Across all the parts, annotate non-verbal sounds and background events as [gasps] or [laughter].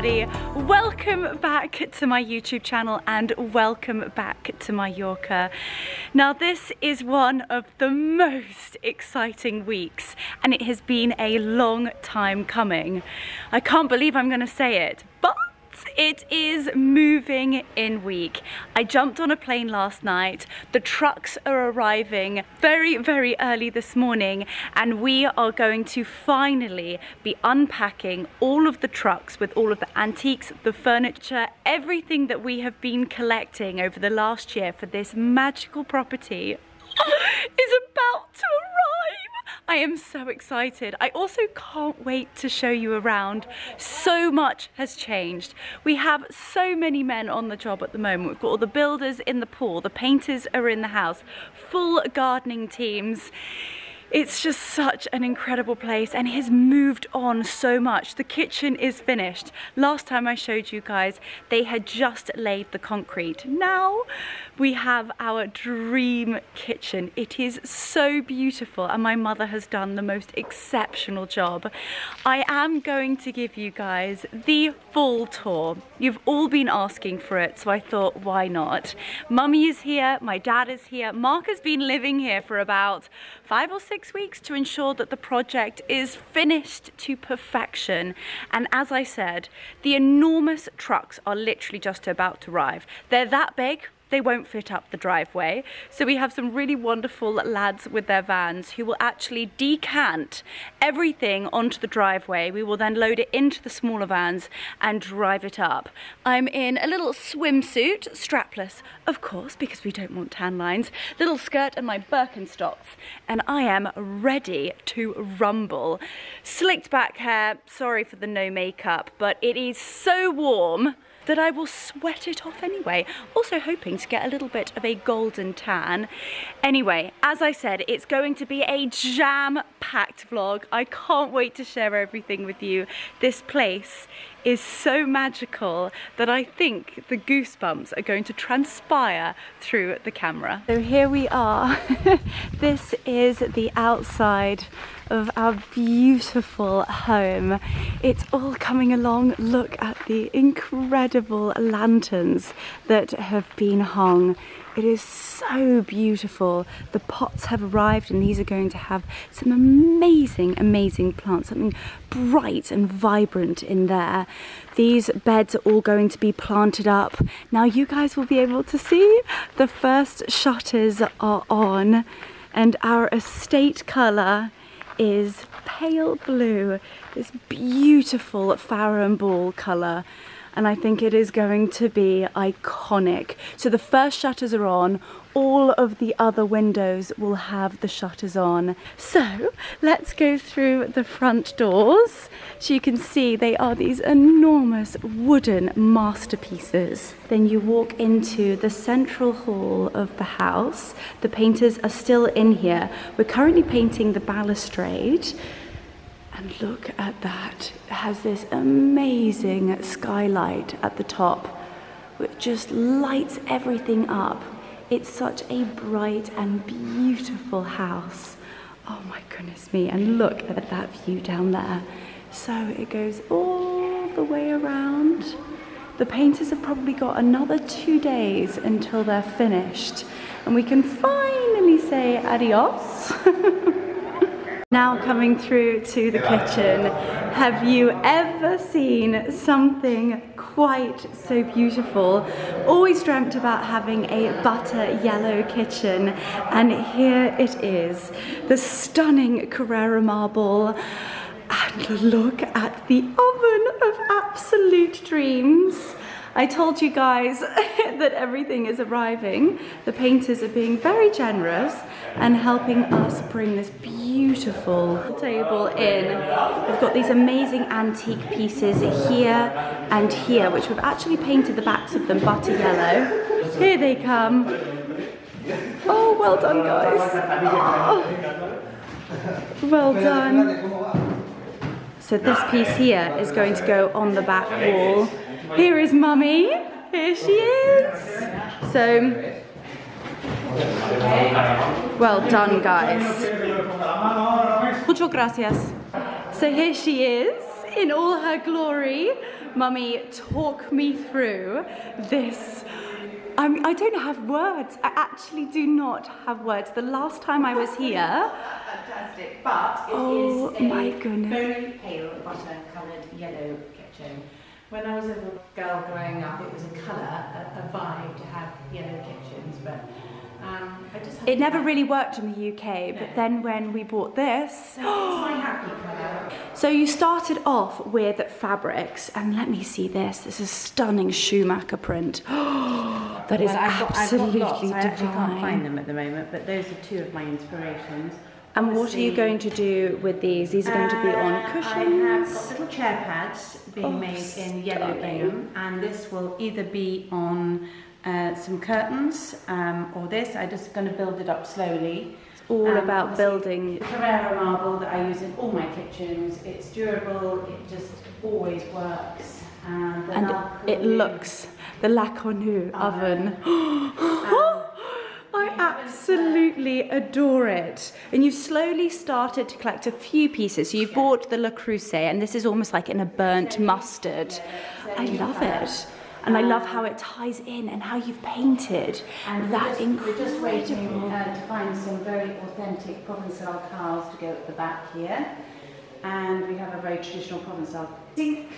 everybody. Welcome back to my YouTube channel and welcome back to Mallorca. Now this is one of the most exciting weeks and it has been a long time coming. I can't believe I'm gonna say it, it is moving in week. I jumped on a plane last night. The trucks are arriving very, very early this morning and we are going to finally be unpacking all of the trucks with all of the antiques, the furniture, everything that we have been collecting over the last year for this magical property [laughs] is about to arrive. I am so excited. I also can't wait to show you around. So much has changed. We have so many men on the job at the moment. We've got all the builders in the pool, the painters are in the house, full gardening teams. It's just such an incredible place and has moved on so much. The kitchen is finished. Last time I showed you guys, they had just laid the concrete. Now we have our dream kitchen. It is so beautiful and my mother has done the most exceptional job. I am going to give you guys the full tour. You've all been asking for it, so I thought, why not? Mummy is here, my dad is here. Mark has been living here for about five or six six weeks to ensure that the project is finished to perfection. And as I said, the enormous trucks are literally just about to arrive. They're that big, they won't fit up the driveway. So we have some really wonderful lads with their vans who will actually decant everything onto the driveway. We will then load it into the smaller vans and drive it up. I'm in a little swimsuit, strapless, of course, because we don't want tan lines, little skirt and my Birkenstocks, and I am ready to rumble. Slicked back hair, sorry for the no makeup, but it is so warm that I will sweat it off anyway. Also hoping to get a little bit of a golden tan. Anyway, as I said, it's going to be a jam-packed vlog. I can't wait to share everything with you. This place is so magical that I think the goosebumps are going to transpire through the camera. So here we are. [laughs] this is the outside of our beautiful home. It's all coming along. Look at the incredible lanterns that have been hung. It is so beautiful. The pots have arrived and these are going to have some amazing, amazing plants, something bright and vibrant in there. These beds are all going to be planted up. Now you guys will be able to see the first shutters are on and our estate colour is pale blue, this beautiful Farrow and Ball colour and I think it is going to be iconic. So the first shutters are on, all of the other windows will have the shutters on. So let's go through the front doors. So you can see they are these enormous wooden masterpieces. Then you walk into the central hall of the house. The painters are still in here. We're currently painting the balustrade. And look at that. It has this amazing skylight at the top, which just lights everything up. It's such a bright and beautiful house. Oh my goodness me. And look at that view down there. So it goes all the way around. The painters have probably got another two days until they're finished. And we can finally say adios. [laughs] Now coming through to the kitchen, have you ever seen something quite so beautiful? Always dreamt about having a butter yellow kitchen and here it is, the stunning Carrara marble. And look at the oven of absolute dreams. I told you guys [laughs] that everything is arriving. The painters are being very generous and helping us bring this beautiful table in. We've got these amazing antique pieces here and here, which we've actually painted the backs of them butter yellow. Here they come. Oh, well done, guys. Oh, well done. So this piece here is going to go on the back wall. Here is mummy. Here she is. So, well done guys. Muchas gracias. So here she is in all her glory. Mummy, talk me through this. I'm, I don't have words. I actually do not have words. The last time I was here. Fantastic, but it Oh, is a my goodness. very pale butter-coloured yellow kitchen. When I was a little girl growing up, it was a colour, a, a vibe to have yellow kitchens, but um, It never really worked in the UK, but then when we bought this, It's my happy colour. So you started off with fabrics, and let me see this. This is stunning Schumacher print. [gasps] that is Well, I've got, I've got absolutely lots. I actually can't find them at the moment, but those are two of my inspirations. And what are you going to do with these? These are going to be on Uh, I have cushions. got little chair pads being Oh, made in yellow gingham, and this will either be on uh, some curtains um, or this. I'm just going to build it up slowly. It's all Um, about building. the Carrara marble that I use in all my kitchens. It's durable. It just always works. And, it looks the La Cornue oven. [gasps] I absolutely adore it. And you've slowly started to collect a few pieces. So you've bought the Le Creuset, and this is almost like in a burnt mustard. I love it. And I love how it ties in and how you've painted And that just, we're just waiting uh, to find some very authentic Provençal tiles to go at the back here. And we have a very traditional Provençal. I think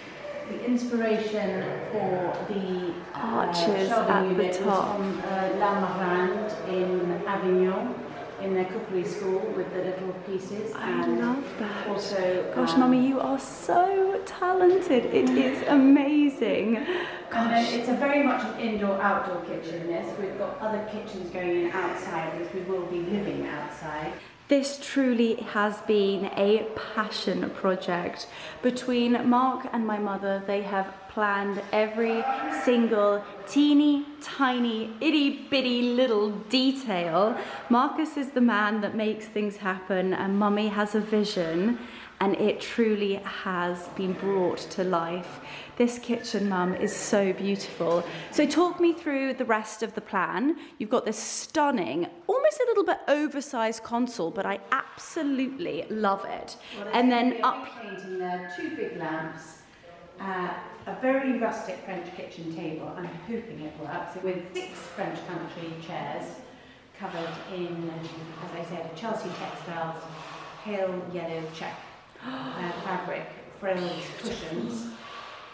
the inspiration for the uh, Arches at the top. from uh, La Mirande in Avignon, in their cookery school with the little pieces. I and love that. Also, Gosh, um, Mummy, you are so talented. It [laughs] is amazing. And Gosh. it's a very much an indoor-outdoor kitchen. This we've got other kitchens going in outside because we will be living outside. This truly has been a passion project. Between Mark and my mother, they have planned every single teeny tiny itty bitty little detail. Marcus is the man that makes things happen, and Mummy has a vision, and it truly has been brought to life. This kitchen, Mum, is so beautiful. So, talk me through the rest of the plan. You've got this stunning, almost a little bit oversized console, but I absolutely love it. And then up, painting there, two big lamps, uh, a very rustic French kitchen table. I'm hoping it works with six French country chairs covered in, as I said, Chelsea textiles, pale yellow check [gasps] uh, fabric frilled cushions.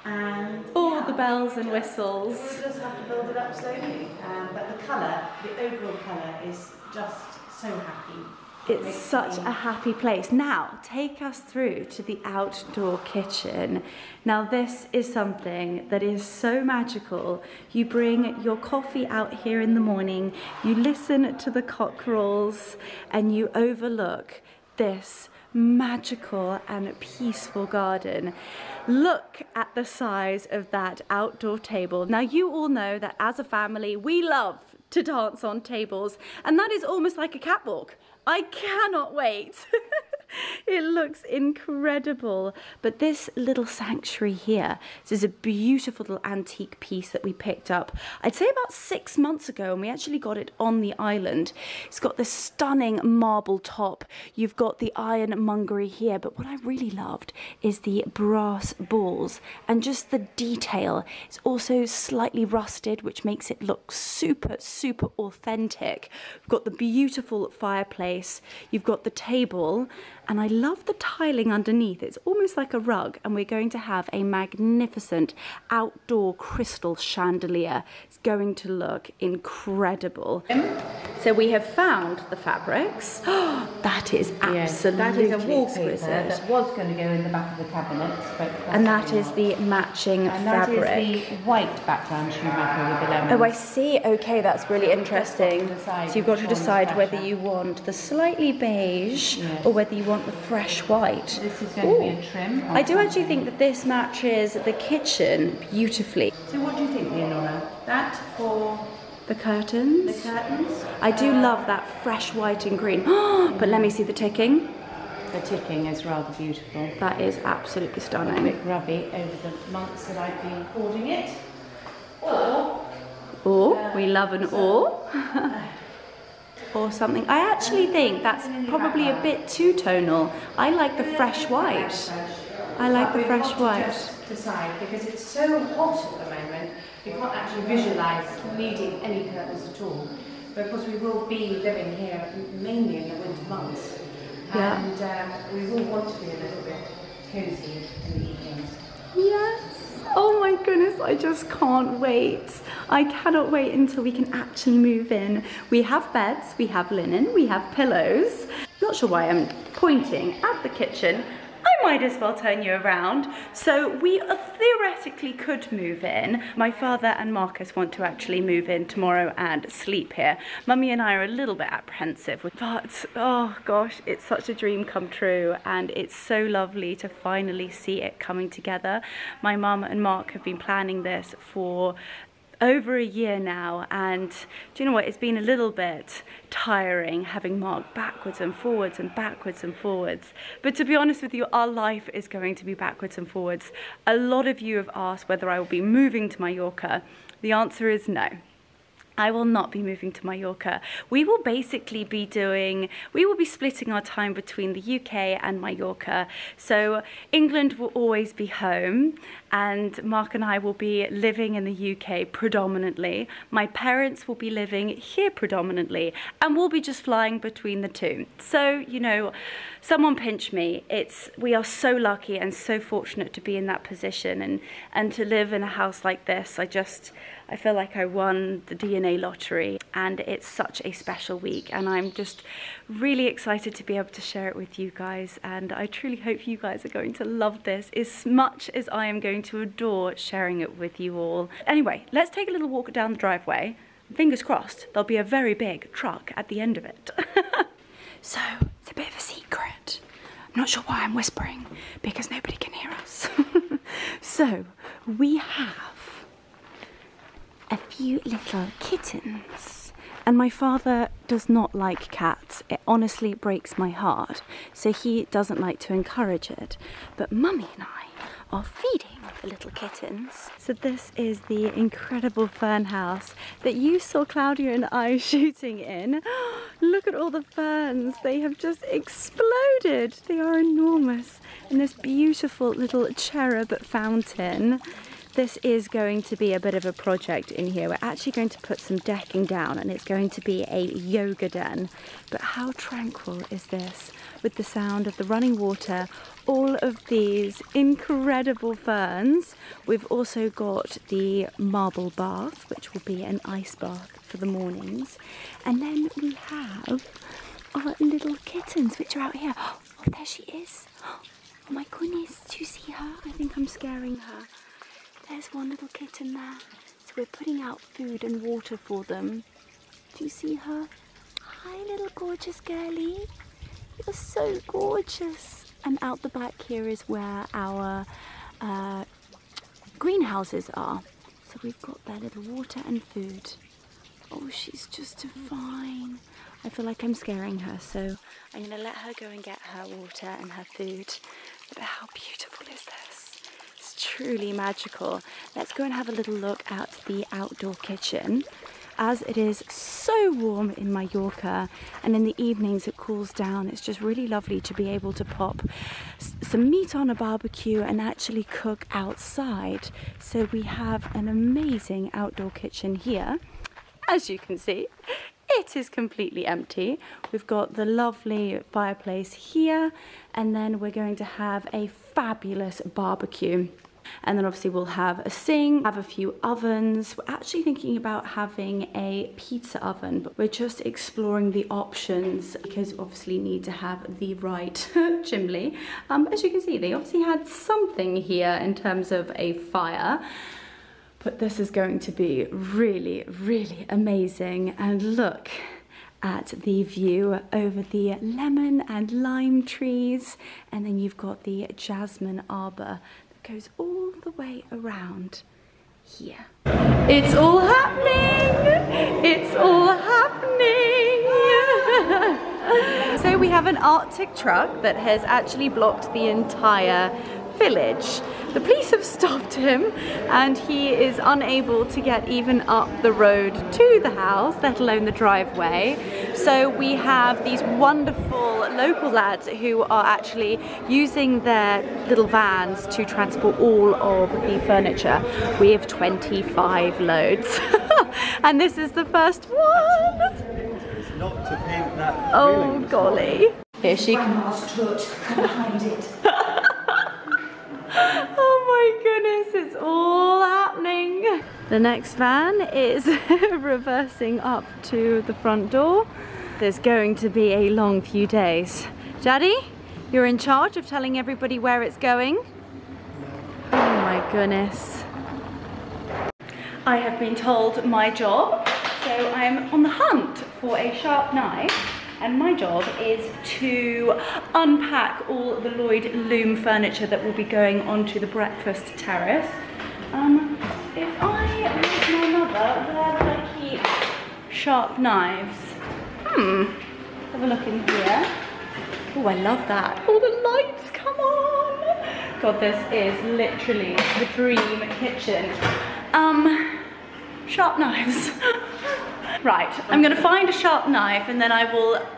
And all yeah. the bells and We whistles. just have to build it up slowly. Um, but the colour, the overall colour is just so happy. It's such a happy place. Now, take us through to the outdoor kitchen. Now, this is something that is so magical. You bring your coffee out here in the morning, you listen to the cockerels, and you overlook this magical and peaceful garden. Look at the size of that outdoor table. Now, you all know that as a family, we love to dance on tables, and that is almost like a catwalk. I cannot wait. [laughs] [laughs] it looks incredible. But this little sanctuary here, this is a beautiful little antique piece that we picked up, I'd say about six months ago, and we actually got it on the island. It's got this stunning marble top. You've got the ironmongery here, but what I really loved is the brass balls and just the detail. It's also slightly rusted, which makes it look super, super authentic. We've got the beautiful fireplace, you've got the table, and I love the tiling underneath. It's almost like a rug, and we're going to have a magnificent outdoor crystal chandelier. It's going to look incredible. So we have found the fabrics. [gasps] that is absolutely that is a wallpaper exquisite. that was going to go in the back of the cabinet. but And that is the matching and that fabric. is the white background Schumacher with the lemon. Oh, I see. Okay, that's really interesting. So you've got to which one's decide whether you want the slightly beige Yes. or whether you want the fresh white. This is going to be a trim. I do actually think that this matches the kitchen beautifully. So what do you think, Leonora? That for The curtains? the curtains. I do uh, love that fresh white and green. [gasps] but let me see the ticking. The ticking is rather beautiful. That is absolutely A stunning. bit grubby over the months that I've been hoarding it. Or Or uh, we love an or. [laughs] or something. I actually think that's probably a bit too tonal. I like the fresh white. I like the fresh white. Decide because it's so hot at the moment, you can't actually visualise needing any curtains at all. But of course, we will be living here mainly in the winter months, Yeah. and um, we will want to be a little bit cosy in the evenings. Yes. Oh my goodness, I just can't wait. I cannot wait until we can actually move in. We have beds, we have linen, we have pillows. Not sure why I'm pointing at the kitchen. I might as well turn you around. So we uh, theoretically could move in. My father and Marcus want to actually move in tomorrow and sleep here. Mummy and I are a little bit apprehensive, but oh gosh, it's such a dream come true and it's so lovely to finally see it coming together. My mum and Mark have been planning this for over a year now and do you know what? It's been a little bit tiring having Mark backwards and forwards and backwards and forwards. But to be honest with you our life is going to be backwards and forwards. A lot of you have asked whether I will be moving to Mallorca. The answer is no I will not be moving to Mallorca. We will basically be doing, we will be splitting our time between the UK and Mallorca. So England will always be home, and Mark and I will be living in the UK predominantly. My parents will be living here predominantly, and we'll be just flying between the two. So, you know, someone pinch me. It's we are so lucky and so fortunate to be in that position and and to live in a house like this. I just I feel like I won the DNA lottery and it's such a special week and I'm just really excited to be able to share it with you guys and I truly hope you guys are going to love this as much as I am going to adore sharing it with you all. Anyway, let's take a little walk down the driveway. Fingers crossed, there'll be a very big truck at the end of it. [laughs] so, it's a bit of a secret. I'm not sure why I'm whispering because nobody can hear us. [laughs] so, we have a few little kittens. And my father does not like cats. It honestly breaks my heart. So he doesn't like to encourage it. But mummy and I are feeding the little kittens. So this is the incredible fern house that you saw Claudia and I [laughs] shooting in. [gasps] Look at all the ferns. They have just exploded. They are enormous. And this beautiful little cherub fountain this is going to be a bit of a project in here. We're actually going to put some decking down and it's going to be a yoga den. But how tranquil is this with the sound of the running water, all of these incredible ferns. We've also got the marble bath, which will be an ice bath for the mornings. And then we have our little kittens, which are out here. [gasps] Oh, there she is. [gasps] Oh my goodness, do you see her? I think I'm scaring her. There's one little kitten there. So we're putting out food and water for them. Do you see her? Hi, little gorgeous girlie. You're so gorgeous. And out the back here is where our uh, greenhouses are. So we've got their little water and food. Oh, she's just fine. I feel like I'm scaring her, so I'm going to let her go and get her water and her food. But how beautiful is this? Truly magical. Let's go and have a little look at the outdoor kitchen. As it is so warm in Mallorca, and in the evenings it cools down, it's just really lovely to be able to pop some meat on a barbecue and actually cook outside. So we have an amazing outdoor kitchen here. As you can see, it is completely empty. We've got the lovely fireplace here, and then we're going to have a fabulous barbecue. And then obviously we'll have a sink, have a few ovens. We're actually thinking about having a pizza oven, but we're just exploring the options because obviously need to have the right [laughs] chimney. Um, as you can see, they obviously had something here in terms of a fire. But this is going to be really, really amazing. And look at the view over the lemon and lime trees. And then you've got the jasmine arbor goes all the way around here. It's all happening! It's all happening! [laughs] so we have an artic truck that has actually blocked the entire village. The police have [laughs] stopped him and he is unable to get even up the road to the house, let alone the driveway. So we have these wonderful local lads who are actually using their little vans to transport all of the furniture. We have 25 loads [laughs] and this is the first one. Not to paint that Oh golly. Here she comes. [laughs] Grandma's foot, come behind it. [laughs] Oh my goodness, it's all happening. The next van is [laughs] reversing up to the front door. There's going to be a long few days. Daddy, you're in charge of telling everybody where it's going? Oh my goodness. I have been told my job, so I'm on the hunt for a sharp knife and my job is to unpack all the Lloyd Loom furniture that will be going onto the breakfast terrace. Um, if I my mother, where I keep sharp knives? Hmm, have a look in here. Oh, I love that. All the lights, come on. God, this is literally the dream kitchen. Um, sharp knives. right, I'm gonna find a sharp knife and then I will [laughs]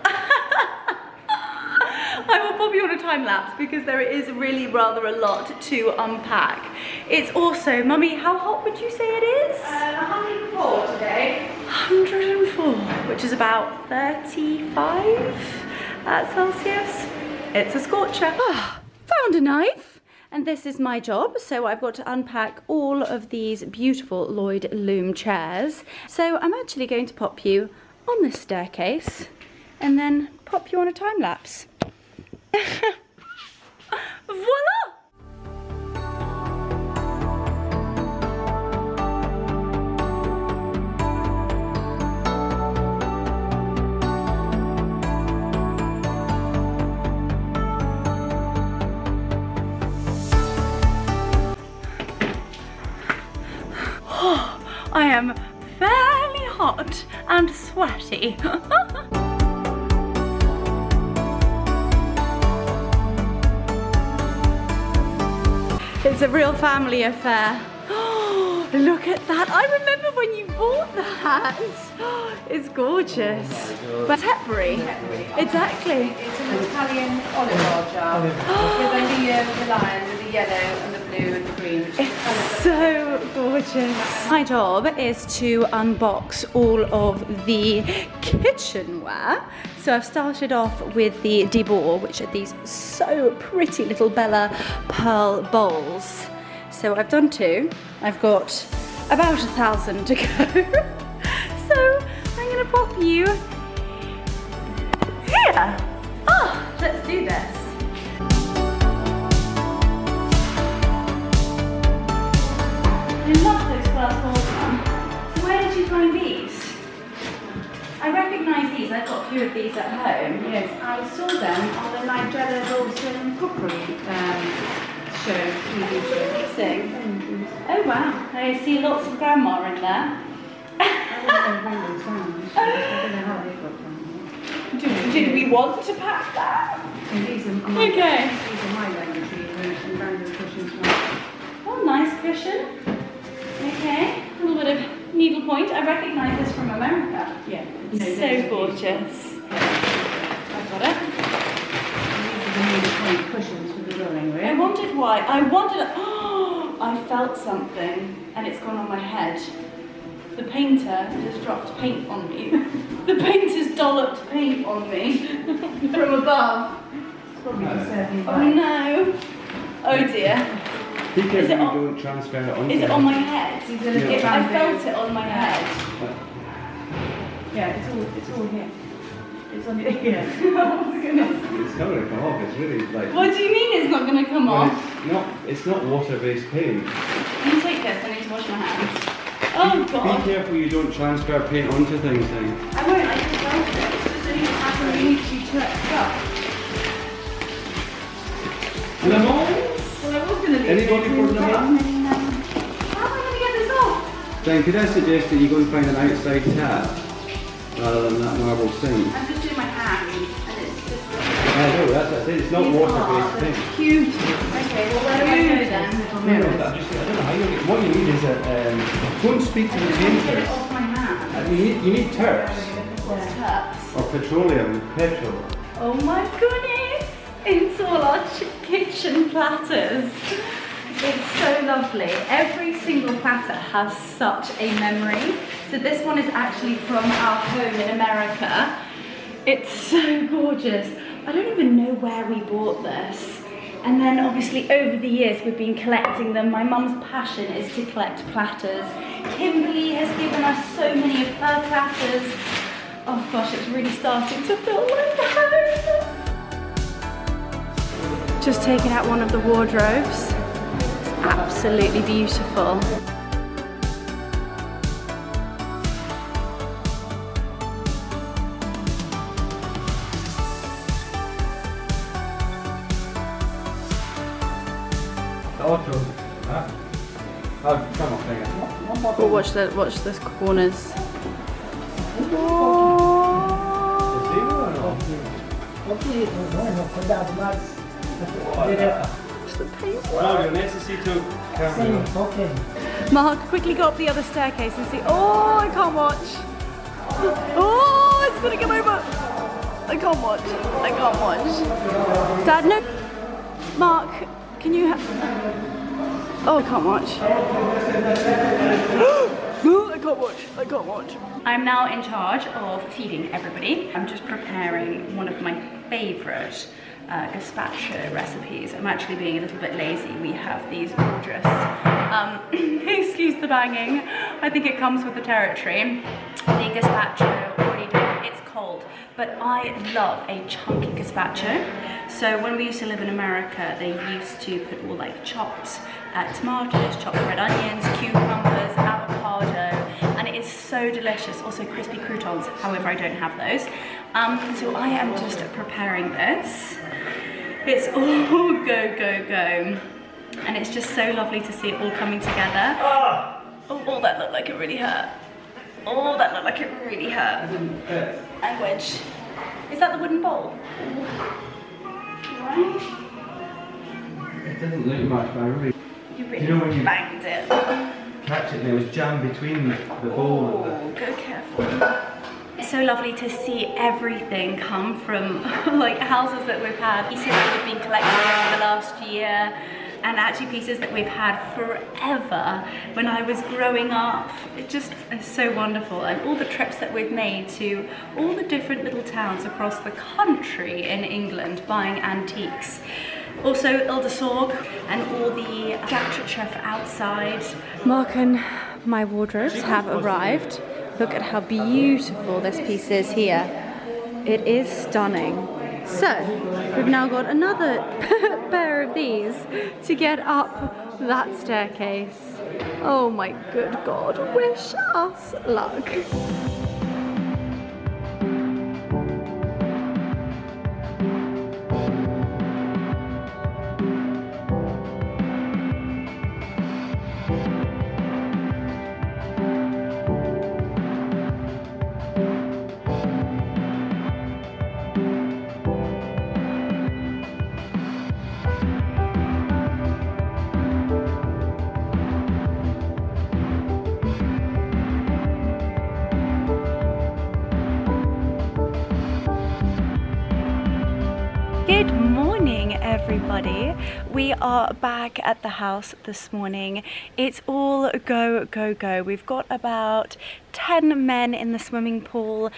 I will pop you on a time lapse because there is really rather a lot to unpack. It's also, mummy, how hot would you say it is? Uh, 104 today. 104, which is about 35 at Celsius. It's a scorcher. Ah, [sighs] found a knife. And this is my job, so I've got to unpack all of these beautiful Lloyd Loom chairs. So I'm actually going to pop you on this staircase and then pop you on a time lapse. [laughs] Voila! I am fairly hot and sweaty. [laughs] it's a real family affair. Look at that. I remember when you bought that. [gasps] It's gorgeous. But Tetbury. Exactly. It's an Italian olive oil jar [gasps] with the, um, the lion with the yellow and the blue and the green. It's so gorgeous. My job is to unbox all of the kitchenware. So I've started off with the Dibor, which are these so pretty little Bella pearl bowls. So I've done two. I've got about a thousand to go. [laughs] so I'm gonna pop you here. Oh, let's do this. I love those glass Mum. So where did you find these? I recognise these, I've got a few of these at home. Yes, I saw them on the Nigella Lawson cookery um, show. Amazing. Oh wow, I see lots of grandma in there. Don't know when they found. I don't know how they got them. Did, did we want to pack that? And these are my, Okay. these are my legacy and random cushions. Oh, nice cushion. Okay, a little bit of needlepoint. I recognise this from America. Yeah. So gorgeous. I've got it. These are the needlepoint cushions for the drawing I wondered why. I wondered. Oh, [gasps] I felt something, and it's gone on my head. The painter has dropped paint on me. [laughs] the painter's dolloped paint on me [laughs] from above. Probably to serve Oh right. no! Oh dear. Be careful Is it you on- don't transfer it onto Is it on my head? These are little It- I felt it on my head. Yeah, it's all, it's all here. It's on your. It's not going to come off. It's really like. What do you mean it's not going to come Well, off? it's not. It's not water-based paint. Can you take this? I need to wash my hands. Oh Be god. Be careful you don't transfer paint onto things. Then. I won't. I just it. It's just only happened. You need to be checked up. Lemon? Well, I was going to Anybody for lemon? Um, How am I going to get this off? Then could I suggest that you go and find an outside tap rather than that marble sink? I know that's That's it. It's not These water are based thing. Huge. Okay, well where do I go then? No, no, but I just, I don't know how you get. What you need is a. Um, go and speak to the Get it painters. off my hand. Uh, You need, you need turps What's turps? or petroleum, petrol. Oh my goodness! It's all our kitchen platters. It's so lovely. Every single platter has such a memory. So this one is actually from our home in America. It's so gorgeous. I don't even know where we bought this. And then obviously over the years we've been collecting them. My mum's passion is to collect platters. Kimberly has given us so many of her platters. Oh gosh, it's really starting to feel like home. Just taken out one of the wardrobes. It's absolutely beautiful. Auto. Huh? Oh, come on, hang on. We'll watch the watch the corners. Camera. Mark, quickly go up the other staircase and see. Oh, I can't watch. Oh, it's gonna come over. I can't watch. I can't watch. Dad, no. Mark, can you? Oh, I can't watch. [gasps] Oh, I can't watch. I can't watch. I'm now in charge of feeding everybody. I'm just preparing one of my favourite uh, gazpacho recipes. I'm actually being a little bit lazy. We have these gorgeous, um, [laughs] excuse the banging, I think it comes with the territory. The gazpacho it's cold, but I love a chunky gazpacho. So when we used to live in America, they used to put all like chopped uh, tomatoes, chopped red onions, cucumbers, avocado, and it is so delicious. Also crispy croutons, however I don't have those. Um, so I am just preparing this. It's [laughs] all go, go, go. And it's just so lovely to see it all coming together. Oh, oh, that looked like it really hurt. Oh, that looked like it really hurt. And wedge. Is that the wooden bowl? Right. It doesn't look much, but I really You really You know when you- banged it. catch it it was jammed between the bowl and Oh, go careful. It's so lovely to see everything come from [laughs] like houses that we've had, pieces that we've been collecting over the last year, and actually pieces that we've had forever when I was growing up. It just is so wonderful, and all the trips that we've made to all the different little towns across the country in England buying antiques. Also Ildesorg and all the literature for outside. Mark and my wardrobes have arrived. Look at how beautiful this piece is here. It is stunning. So, we've now got another [laughs] pair of these to get up that staircase. Oh my good God, wish us luck. Everybody. We are back at the house this morning. It's all go, go, go. We've got about 10 men in the swimming pool.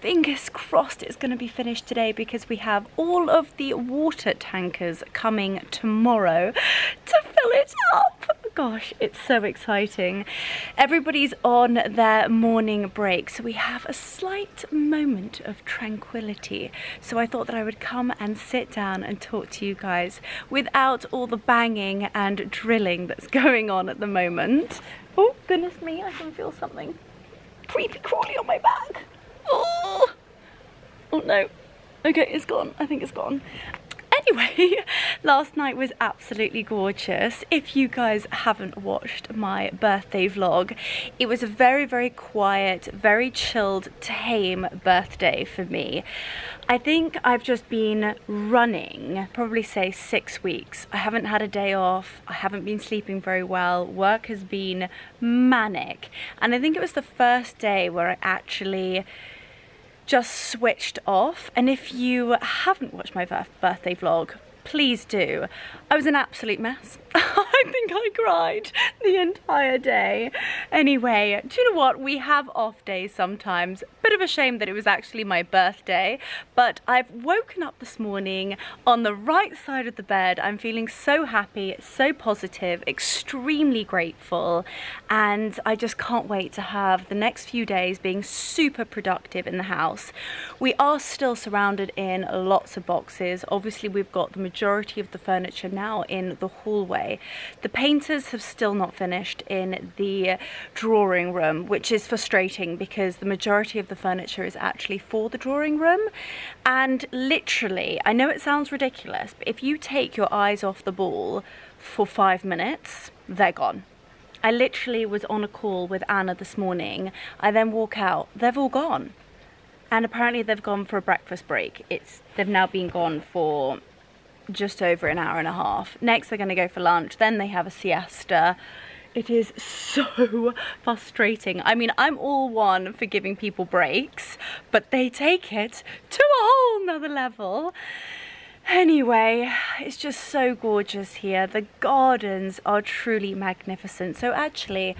Fingers crossed it's going to be finished today because we have all of the water tankers coming tomorrow to fill it up. Gosh, it's so exciting. Everybody's on their morning break, so we have a slight moment of tranquility. So I thought that I would come and sit down and talk to you guys without all the banging and drilling that's [laughs] going on at the moment. Oh, goodness me, I can feel something creepy crawly on my back. Oh, oh no. Okay, it's gone. I think it's gone. Anyway, [laughs] last night was absolutely gorgeous. If you guys haven't watched my birthday vlog, it was a very, very quiet, very chilled, tame birthday for me. I think I've just been running, probably say six weeks. I haven't had a day off. I haven't been sleeping very well. Work has been manic. And I think it was the first day where I actually just switched off. And if you haven't watched my birthday vlog, please do. I was an absolute mess. [laughs] I think I cried the entire day. Anyway, do you know what? We have off days sometimes. Bit of a shame that it was actually my birthday, but I've woken up this morning on the right side of the bed. I'm feeling so happy, so positive, extremely grateful, and I just can't wait to have the next few days being super productive in the house. We are still surrounded in lots of boxes. Obviously, we've got the majority of the furniture now in the hallway. The painters have still not finished in the drawing room, which is frustrating because the majority of the furniture is actually for the drawing room. And literally, I know it sounds ridiculous, but if you take your eyes off the ball for five minutes, they're gone. I literally was on a call with Anna this morning. I then walk out, they've all gone. And apparently they've gone for a breakfast break. It's they've now been gone for just over an hour and a half. Next they're going to go for lunch, then they have a siesta. It is [laughs] so frustrating. I mean, I'm all one for giving people breaks, but they take it to a whole nother level. Anyway, it's just so gorgeous here. The gardens are truly magnificent. So actually,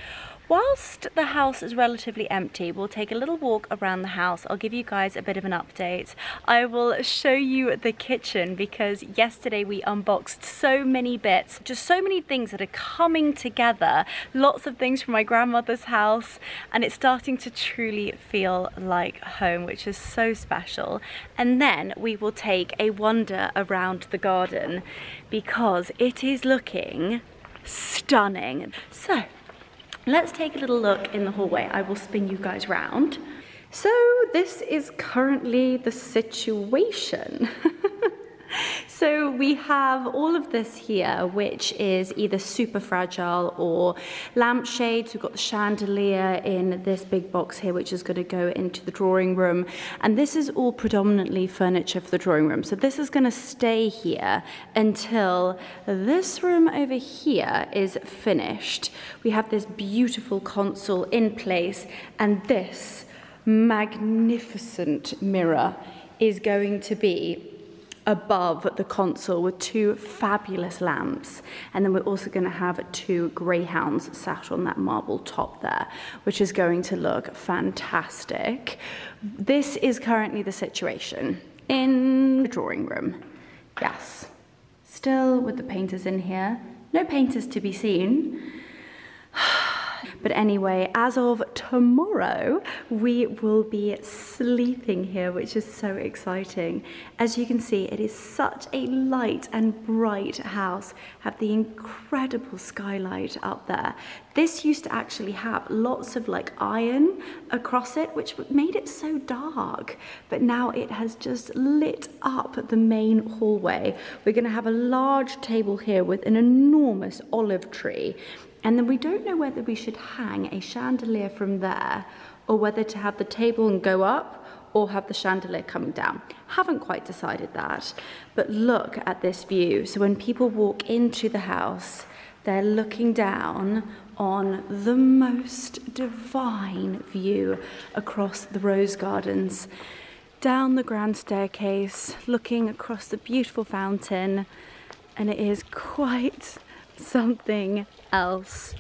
Whilst the house is relatively empty, we'll take a little walk around the house. I'll give you guys a bit of an update. I will show you the kitchen because yesterday we unboxed so many bits, just so many things that are coming together. Lots of things from my grandmother's house and it's starting to truly feel like home, which is so special. And then we will take a wander around the garden because it is looking stunning. So Let's take a little look in the hallway. I will spin you guys round. So this is currently the situation. [laughs] [laughs] So we have all of this here, which is either super fragile or lampshades. We've got the chandelier in this big box here, which is going to go into the drawing room. And this is all predominantly furniture for the drawing room. So this is going to stay here until this room over here is finished. We have this beautiful console in place and this magnificent mirror is going to be above the console with two fabulous lamps. And then we're also going to have two greyhounds sat on that marble top there, which is going to look fantastic. This is currently the situation in the drawing room. Yes, still with the painters in here. No painters to be seen. But anyway, as of tomorrow, we will be sleeping here, which is so exciting. As you can see, it is such a light and bright house. Have the incredible skylight up there. This used to actually have lots of like iron across it, which made it so dark. But now it has just lit up the main hallway. We're gonna have a large table here with an enormous olive tree. And then we don't know whether we should hang a chandelier from there or whether to have the table and go up or have the chandelier coming down. Haven't quite decided that, but look at this view. So when people walk into the house, they're looking down on the most divine view across the rose gardens, down the grand staircase, looking across the beautiful fountain, and it is quite something else.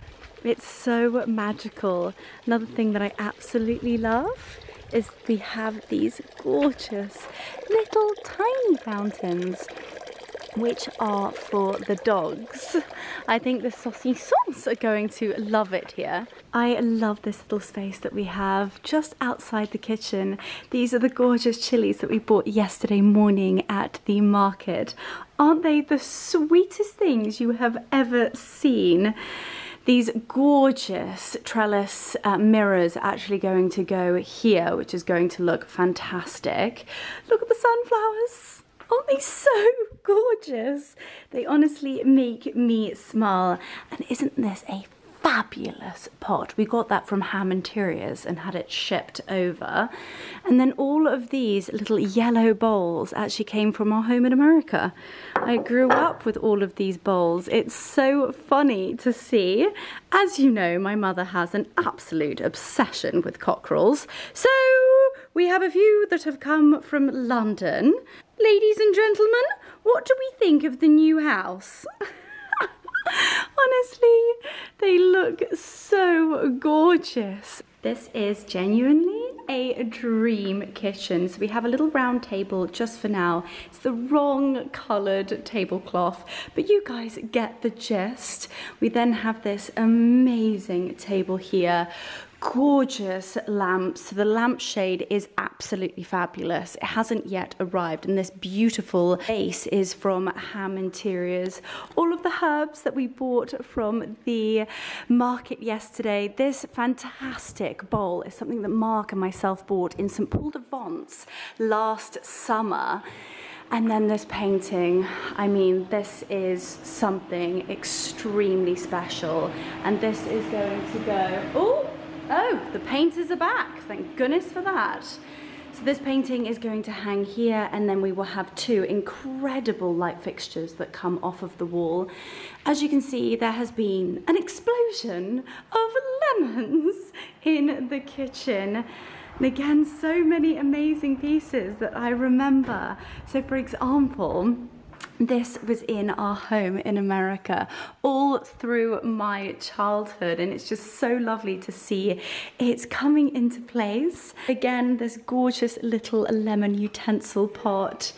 It's so magical. Another thing that I absolutely love is we have these gorgeous little tiny fountains which are for the dogs. I think the saucissons are going to love it here. I love this little space that we have just outside the kitchen. These are the gorgeous chilies that we bought yesterday morning at the market. Aren't they the sweetest things you have ever seen? These gorgeous trellis uh, mirrors are actually going to go here, which is going to look fantastic. Look at the sunflowers [laughs] Aren't they so gorgeous? They honestly make me smile. And isn't this a fabulous pot. We got that from Ham Interiors and had it shipped over. And then all of these little yellow bowls actually came from our home in America. I grew up with all of these bowls. It's so funny to see. As you know, my mother has an absolute obsession with cockerels. So we have a few that have come from London. Ladies and gentlemen, what do we think of the new house? [laughs] Honestly, they look so gorgeous. This is genuinely a dream kitchen. So we have a little round table just for now. It's the wrong coloured tablecloth, but you guys get the gist. We then have this amazing table here gorgeous lamps. The lampshade is absolutely fabulous. It hasn't yet arrived, and this beautiful base is from Ham Interiors. All of the herbs that we bought from the market yesterday. This fantastic bowl is something that Mark and myself bought in St Paul de Vence last summer. And then this painting, I mean, this is something extremely special. And this is going to go, oh, Oh, the painters are back. Thank goodness for that. So this painting is going to hang here and then we will have two incredible light fixtures that come off of the wall. As you can see, there has been an explosion of lemons in the kitchen. And again, so many amazing pieces that I remember. So for example, this was in our home in America all through my childhood and it's just so lovely to see it's coming into place. Again, this gorgeous little lemon utensil pot.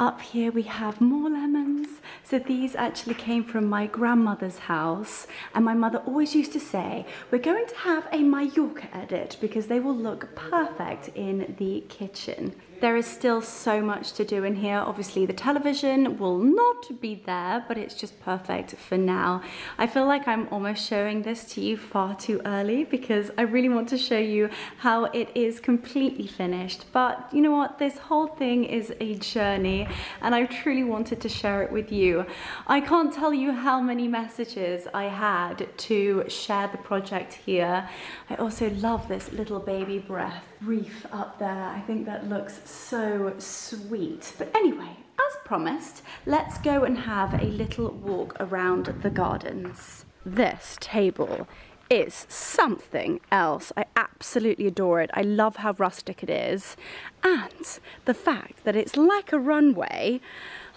Up here we have more lemons. So these actually came from my grandmother's house and my mother always used to say, we're going to have a Mallorca edit because they will look perfect in the kitchen. There is still so much to do in here. Obviously the television will not be there, but it's just perfect for now. I feel like I'm almost showing this to you far too early because I really want to show you how it is completely finished. But you know what? This whole thing is a journey and I truly wanted to share it with you. I can't tell you how many messages I had to share the project here. I also love this little baby breath reef up there. I think that looks so sweet. But anyway, as promised, let's go and have a little walk around the gardens. This table is something else. I absolutely adore it. I love how rustic it is. And the fact that it's like a runway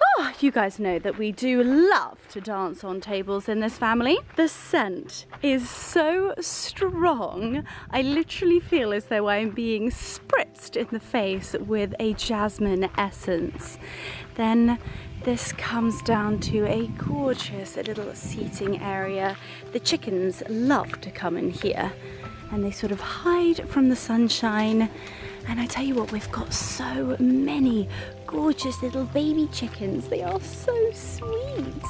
Oh, you guys know that we do love to dance on tables in this family. The scent is so strong. I literally feel as though I'm being spritzed in the face with a jasmine essence. Then this comes down to a gorgeous little seating area. The chickens love to come in here and they sort of hide from the sunshine. And I tell you what, we've got so many gorgeous little baby chickens. They are so sweet.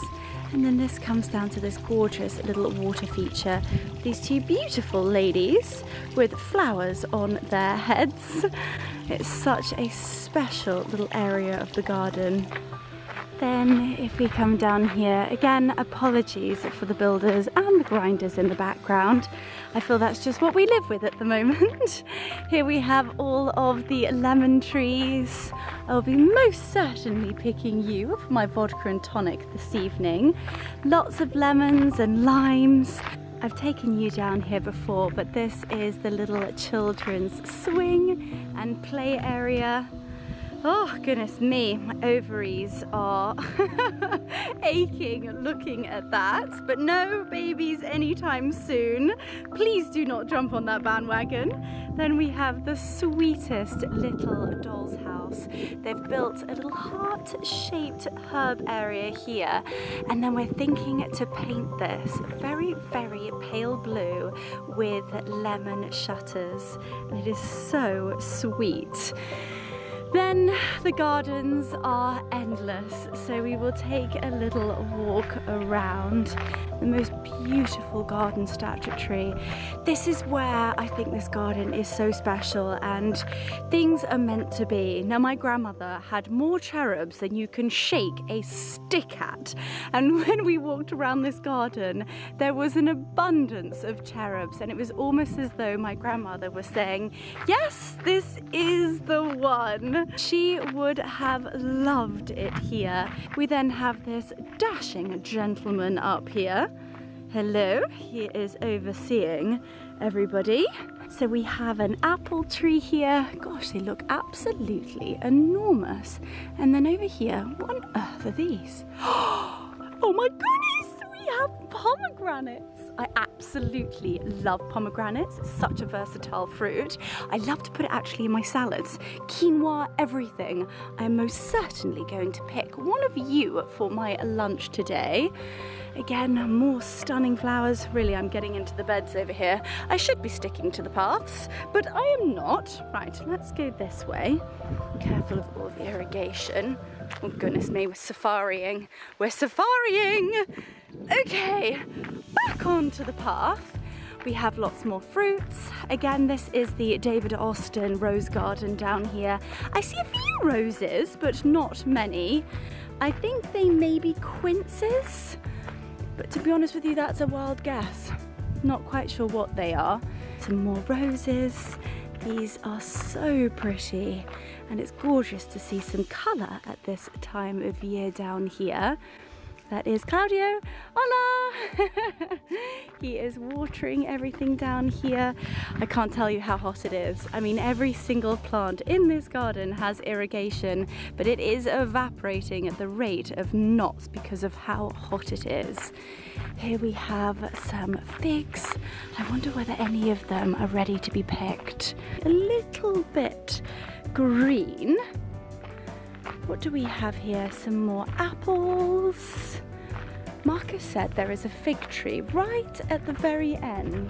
And then this comes down to this gorgeous little water feature. These two beautiful ladies with flowers on their heads. It's such a special little area of the garden. Then if we come down here, again, apologies for the builders and the grinders in the background. I feel that's just what we live with at the moment. [laughs] here we have all of the lemon trees. I'll be most certainly picking you for my vodka and tonic this evening. Lots of lemons and limes. I've taken you down here before, but this is the little children's swing and play area. Oh, goodness me, my ovaries are [laughs] aching looking at that. But no babies anytime soon. Please do not jump on that bandwagon. Then we have the sweetest little doll's house. They've built a little heart-shaped herb area here. And then we're thinking to paint this very, very pale blue with lemon shutters. And it is so sweet. Then the gardens are endless, so we will take a little walk around the most beautiful garden statuary. This is where I think this garden is so special and things are meant to be. Now my grandmother had more cherubs than you can shake a stick at and [laughs] when we walked around this garden there was an abundance of cherubs and it was almost as though my grandmother was saying yes this is the one she would have loved it here. We then have this dashing gentleman up here. Hello, he is overseeing everybody. So we have an apple tree here. Gosh, they look absolutely enormous. And then over here, what on earth are these? [gasps] Oh my goodness, we have pomegranates. I absolutely love pomegranates. It's such a versatile fruit. I love to put it actually in my salads. Quinoa, everything. I'm most certainly going to pick one of you for my lunch today. Again, more stunning flowers. Really, I'm getting into the beds over here. I should be sticking to the paths, but I am not. Right, let's go this way. Careful of all the irrigation. Oh goodness me, we're safariing. We're safariing! Okay, back onto the path. We have lots more fruits. Again, this is the David Austin Rose Garden down here. I see a few roses, but not many. I think they may be quinces, but to be honest with you, that's a wild guess. Not quite sure what they are. Some more roses. These are so pretty and it's gorgeous to see some colour at this time of year down here. That is Claudio. Hola! [laughs] he is watering everything down here. I can't tell you how hot it is. I mean, every single plant in this garden has irrigation, but it is evaporating at the rate of knots because of how hot it is. Here we have some figs. I wonder whether any of them are ready to be picked. A little bit green. What do we have here? Some more apples. Marcus said there is a fig tree right at the very end.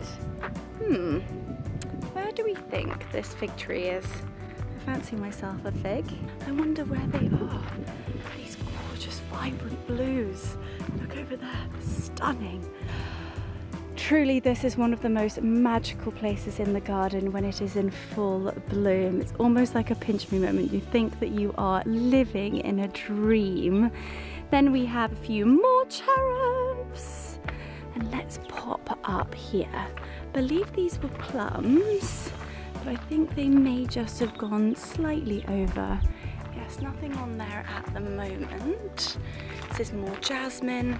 Hmm, where do we think this fig tree is? I fancy myself a fig. I wonder where they are. These gorgeous vibrant blues. Look over there, stunning. Truly, this is one of the most magical places in the garden when it is in full bloom. It's almost like a pinch me moment. You think that you are living in a dream. Then we have a few more cherubs. And let's pop up here. I believe these were plums, but I think they may just have gone slightly over. Yes, nothing on there at the moment. This is more jasmine.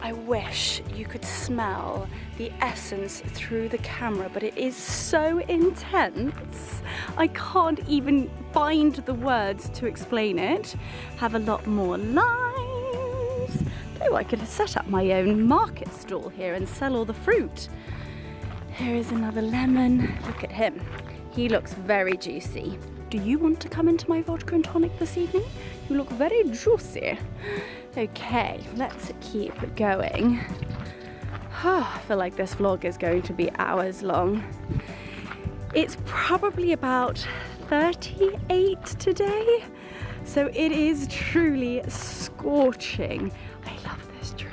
I wish you could smell the essence through the camera, but it is so intense. I can't even find the words to explain it. Have a lot more limes. Oh, I could set up my own market stall here and sell all the fruit. Here is another lemon. Look at him. He looks very juicy. Do you want to come into my vodka and tonic this evening? You look very juicy. Okay, let's keep going. [sighs] I feel like this vlog is going to be hours long. It's probably about 38 today, so it is truly scorching. I love this tree.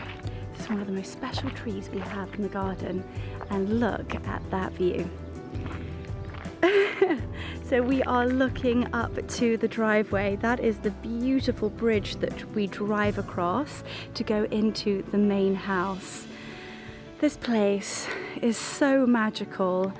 This is one of the most special trees we have in the garden, and look at that view. [laughs] so we are looking up to the driveway. That is the beautiful bridge that we drive across to go into the main house. This place is so magical.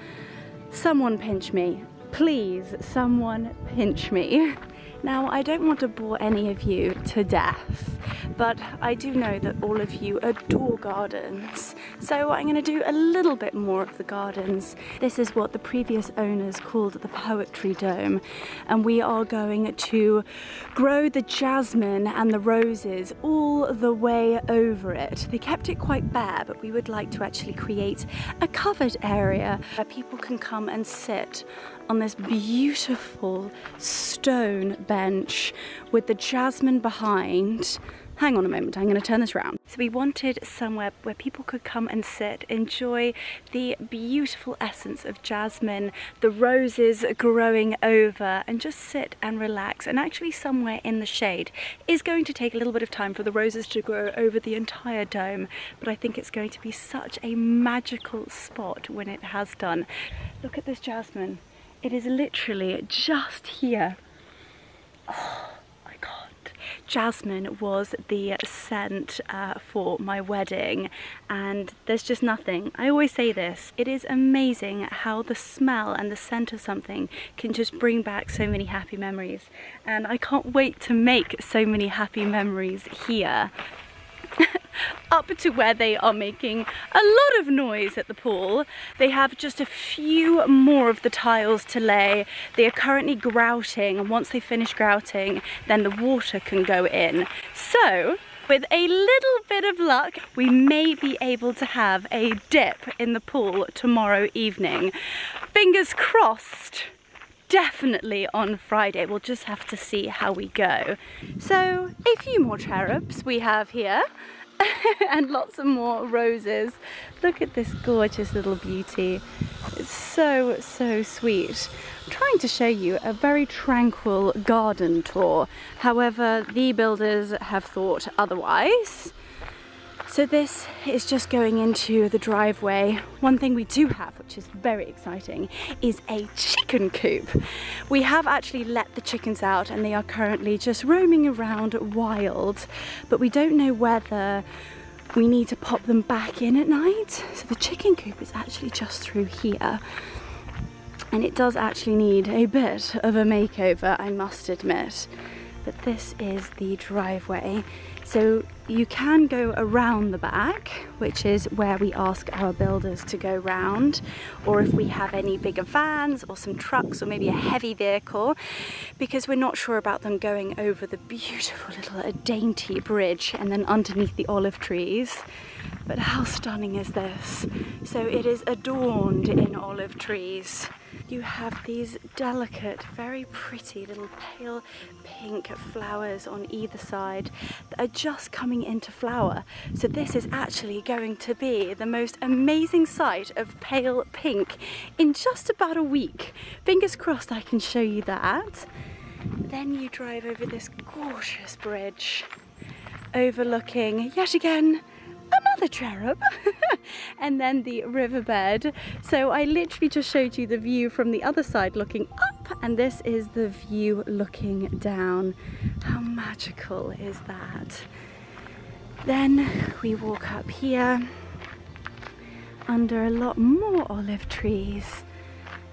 Someone pinch me. Please, someone pinch me. [laughs] Now, I don't want to bore any of you to death, but I do know that all of you adore gardens. So I'm going to do a little bit more of the gardens. This is what the previous owners called the Poetry Dome, and we are going to grow the jasmine and the roses all the way over it. They kept it quite bare, but we would like to actually create a covered area where people can come and sit on this beautiful stone bench with the jasmine behind. Hang on a moment, I'm going to turn this around. So we wanted somewhere where people could come and sit, enjoy the beautiful essence of jasmine, the roses growing over, and just sit and relax. And actually somewhere in the shade is going to take a little bit of time for the roses to grow over the entire dome, but I think it's going to be such a magical spot when it has done. Look at this jasmine. It is literally just here. Oh jasmine was the scent uh, for my wedding and there's just nothing. I always say this, it is amazing how the smell and the scent of something can just bring back so many happy memories and I can't wait to make so many happy memories here [laughs] up to where they are making a lot of noise at the pool. They have just a few more of the tiles to lay. They are currently grouting and once they finish grouting then the water can go in. So with a little bit of luck, we may be able to have a dip in the pool tomorrow evening. Fingers crossed definitely on Friday. We'll just have to see how we go. So a few more cherubs we have here. [laughs] and lots of more roses. Look at this gorgeous little beauty. It's so, so sweet. I'm trying to show you a very tranquil garden tour. However, the builders have thought otherwise. So this is just going into the driveway. One thing we do have, which is very exciting, is a chicken coop. We have actually let the chickens out and they are currently just roaming around wild, but we don't know whether we need to pop them back in at night. So the chicken coop is actually just through here. And it does actually need a bit of a makeover, I must admit. But this is the driveway. So you can go around the back, which is where we ask our builders to go round, or if we have any bigger vans or some trucks or maybe a heavy vehicle, because we're not sure about them going over the beautiful little uh, dainty bridge and then underneath the olive trees. But how stunning is this? So it is adorned in olive trees you have these delicate, very pretty little pale pink flowers on either side that are just coming into flower. So this is actually going to be the most amazing sight of pale pink in just about a week. Fingers crossed I can show you that. Then you drive over this gorgeous bridge overlooking yet again another cherub. [laughs] And then the riverbed. So I literally just showed you the view from the other side looking up and this is the view looking down. How magical is that? Then we walk up here under a lot more olive trees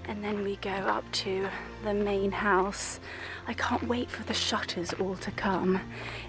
and then we go up to the main house I can't wait for the shutters all to come.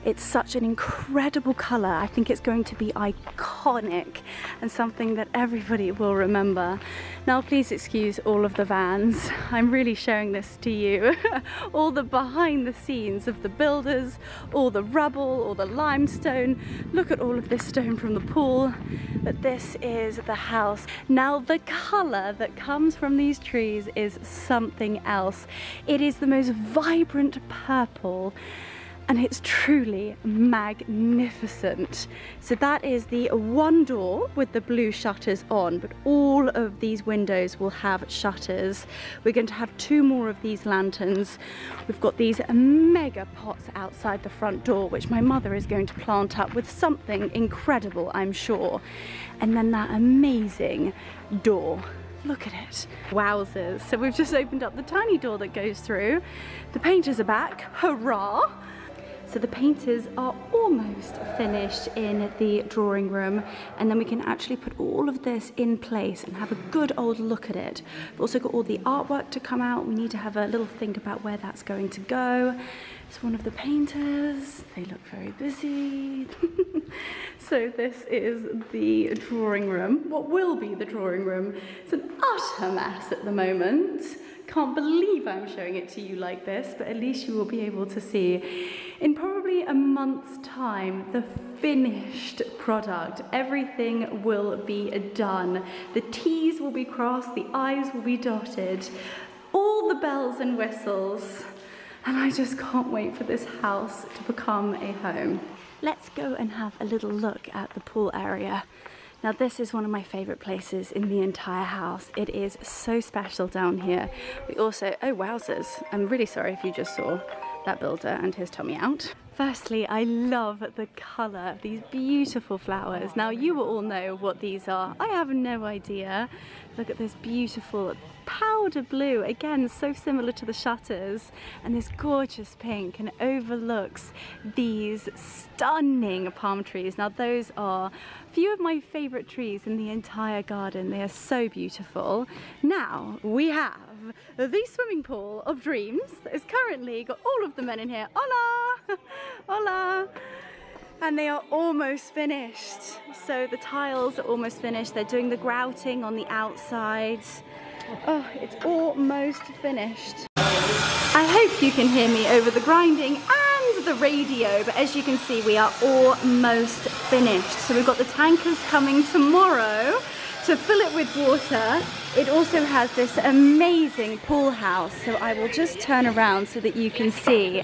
It's such an incredible colour. I think it's going to be iconic and something that everybody will remember. Now please excuse all of the vans. [laughs] I'm really showing this to you. [laughs] all the behind the scenes of the builders, all the rubble, all the limestone. Look at all of this stone from the pool. But this is the house. Now the colour that comes from these trees is something else. It is the most vibrant purple and it's truly magnificent. So that is the one door with the blue shutters on, but all of these windows will have shutters. We're going to have two more of these lanterns. We've got these mega pots outside the front door, which my mother is going to plant up with something incredible, I'm sure. And then that amazing door Look at it. Wowzers. So we've just opened up the tiny door that goes through. The painters are back. Hurrah! So the painters are almost finished in the drawing room and then we can actually put all of this in place and have a good old look at it. We've also got all the artwork to come out. We need to have a little think about where that's going to go. It's one of the painters. They look very busy. [laughs] so this is the drawing room. What will be the drawing room? It's an utter mess at the moment. Can't believe I'm showing it to you like this, but at least you will be able to see in probably a month's time the finished product. Everything will be done. The T's will be crossed, the I's will be dotted. All the bells and whistles. And I just can't wait for this house to become a home. Let's go and have a little look at the pool area. Now this is one of my favorite places in the entire house. It is so special down here. We also, oh wowzers, I'm really sorry if you just saw that builder and his tummy out. Firstly, I love the colour of these beautiful flowers. Now you will all know what these are. I have no idea. Look at this beautiful powder blue, again so similar to the shutters, and this gorgeous pink and overlooks these stunning palm trees. Now those are a few of my favourite trees in the entire garden. They are so beautiful. Now we have the swimming pool of dreams that is currently got all of the men in here. Hola! [laughs] Hola! and they are almost finished. So the tiles are almost finished. They're doing the grouting on the outside. Oh, it's almost finished. I hope you can hear me over the grinding and the radio, but as you can see, we are almost finished. So we've got the tankers coming tomorrow to fill it with water. It also has this amazing pool house, so I will just turn around so that you can see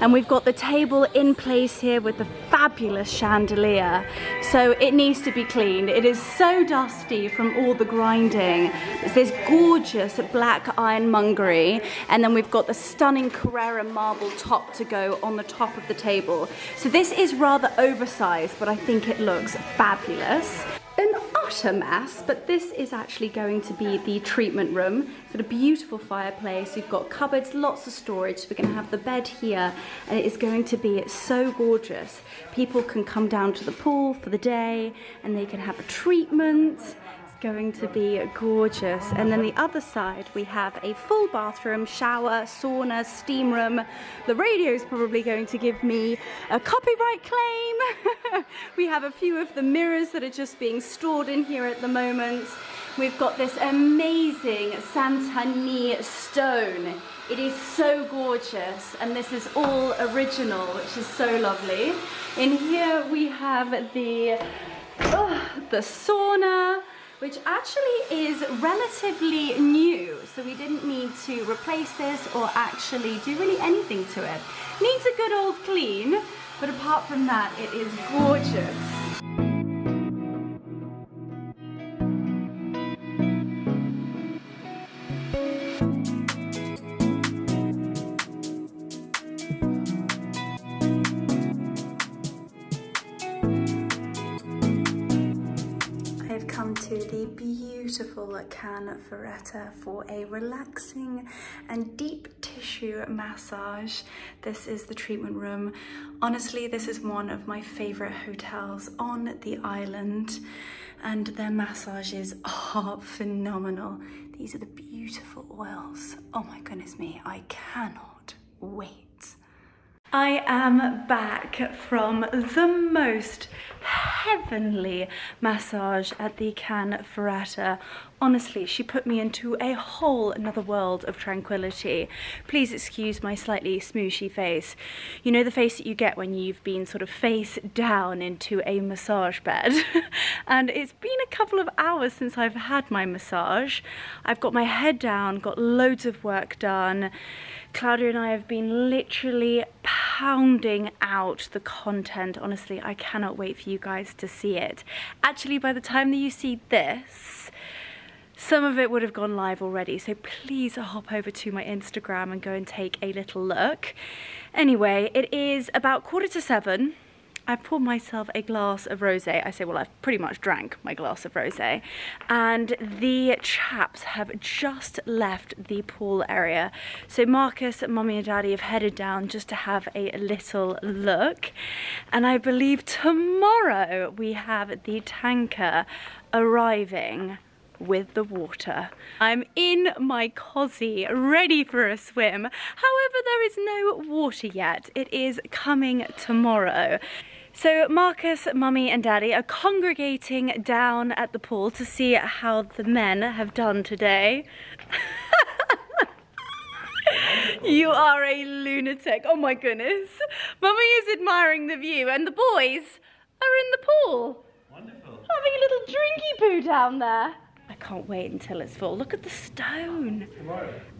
and we've got the table in place here with the fabulous chandelier. So it needs to be cleaned. It is so dusty from all the grinding. There's this gorgeous black ironmongery and then we've got the stunning Carrara marble top to go on the top of the table. So this is rather oversized but I think it looks fabulous an utter mess, but this is actually going to be the treatment room. It's got a beautiful fireplace, you've got cupboards, lots of storage. We're gonna have the bed here, and it is going to be so gorgeous. People can come down to the pool for the day, and they can have a treatment going to be gorgeous. And then the other side, we have a full bathroom, shower, sauna, steam room. The radio is probably going to give me a copyright claim. [laughs] we have a few of the mirrors that are just being stored in here at the moment. We've got this amazing Santanyí stone. It is so gorgeous and this is all original, which is so lovely. In here we have the, oh, the sauna, which actually is relatively new. So we didn't need to replace this or actually do really anything to it. Needs a good old clean, but apart from that, it is gorgeous. Can Ferrereta for a relaxing and deep tissue massage. This is the treatment room. Honestly, this is one of my favorite hotels on the island and their massages are phenomenal. These are the beautiful oils. Oh my goodness me, I cannot wait. I am back from the most heavenly massage at the Can Ferrereta. Honestly, she put me into a whole another world of tranquility. Please excuse my slightly smooshy face. You know the face that you get when you've been sort of face down into a massage bed. [laughs] and it's been a couple of hours since I've had my massage. I've got my head down, got loads of work done. Claudia and I have been literally pounding out the content. Honestly, I cannot wait for you guys to see it. Actually, by the time that you see this, some of it would have gone live already, so please hop over to my Instagram and go and take a little look. Anyway, it is about quarter to seven. I've poured myself a glass of rosé. I say, well, I've pretty much drank my glass of rosé. And the chaps have just left the pool area. So Marcus, Mummy and Daddy have headed down just to have a little look. And I believe tomorrow we have the tanker arriving with the water. I'm in my cozy, ready for a swim. However, there is no water yet. It is coming tomorrow. So Marcus, Mummy and Daddy are congregating down at the pool to see how the men have done today. [laughs] you are a lunatic. Oh my goodness. Mummy is admiring the view and the boys are in the pool. Wonderful. Having a little drinky poo down there. Can't wait until it's full. Look at the stone.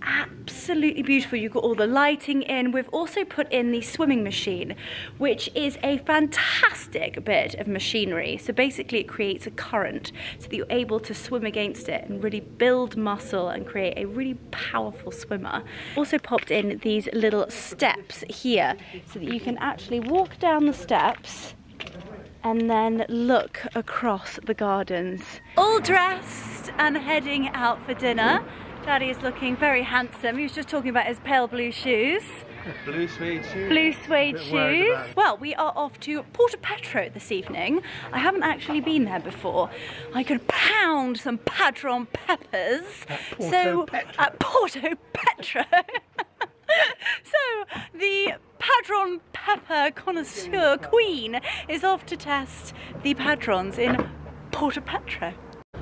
Absolutely beautiful. You've got all the lighting in. We've also put in the swimming machine, which is a fantastic bit of machinery. So basically it creates a current so that you're able to swim against it and really build muscle and create a really powerful swimmer. Also popped in these little steps here so that you can actually walk down the steps and then look across the gardens. All dressed and heading out for dinner. Daddy is looking very handsome. He was just talking about his pale blue shoes. Blue suede shoes. Blue suede shoes. Well, we are off to Porto Petro this evening. I haven't actually been there before. I could pound some padron peppers. Porto so Petro. at Porto Petro. [laughs] so the padron pepper connoisseur queen is off to test the padrons in Porto Petro.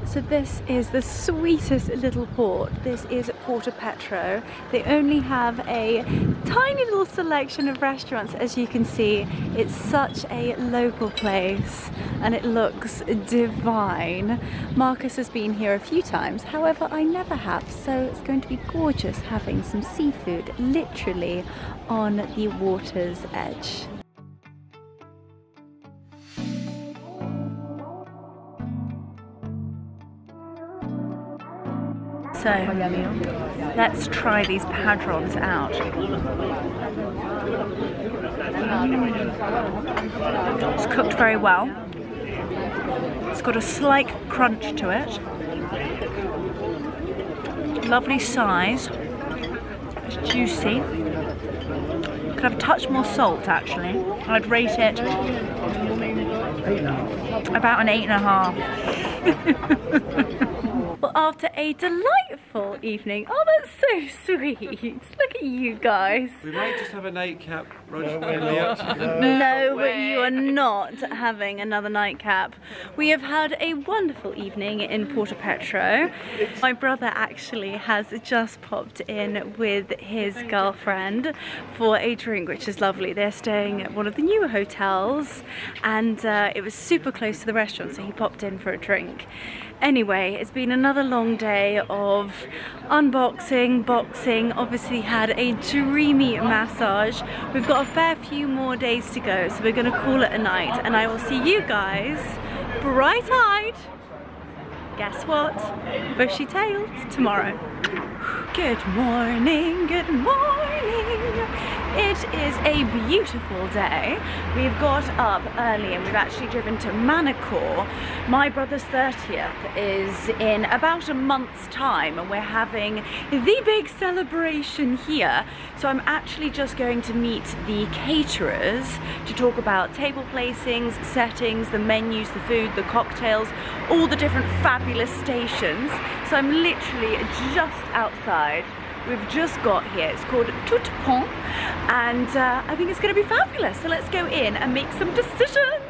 So this is the sweetest little port. This is Porto Petro. They only have a tiny little selection of restaurants as you can see. It's such a local place and it looks divine. Marcus has been here a few times, however I never have, so it's going to be gorgeous having some seafood literally on the water's edge. So let's try these padrons out. It's cooked very well. It's got a slight crunch to it. Lovely size. It's juicy. Could have a touch more salt actually. I'd rate it about an eight and a half. [laughs] Well, after a delightful evening, oh, that's so sweet. [laughs] Look at you guys. We might just have a nightcap, Roger. No, but you are not having another nightcap. We have had a wonderful evening in Porto Petro. My brother actually has just popped in with his girlfriend for a drink, which is lovely. They're staying at one of the newer hotels and uh, it was super close to the restaurant, so he popped in for a drink. Anyway, it's been another long day of unboxing, boxing, obviously had a dreamy massage. We've got a fair few more days to go, so we're gonna call it a night. And I will see you guys bright-eyed, guess what, bushy-tailed tomorrow. Good morning, good morning. It is a beautiful day. We've got up early and we've actually driven to Manacor. My brother's 30th is in about a month's time and we're having the big celebration here. So I'm actually just going to meet the caterers to talk about table placings, settings, the menus, the food, the cocktails, all the different fabulous stations. So I'm literally just outside. We've just got here. It's called Tout Pont, and uh, I think it's going to be fabulous. So let's go in and make some decisions.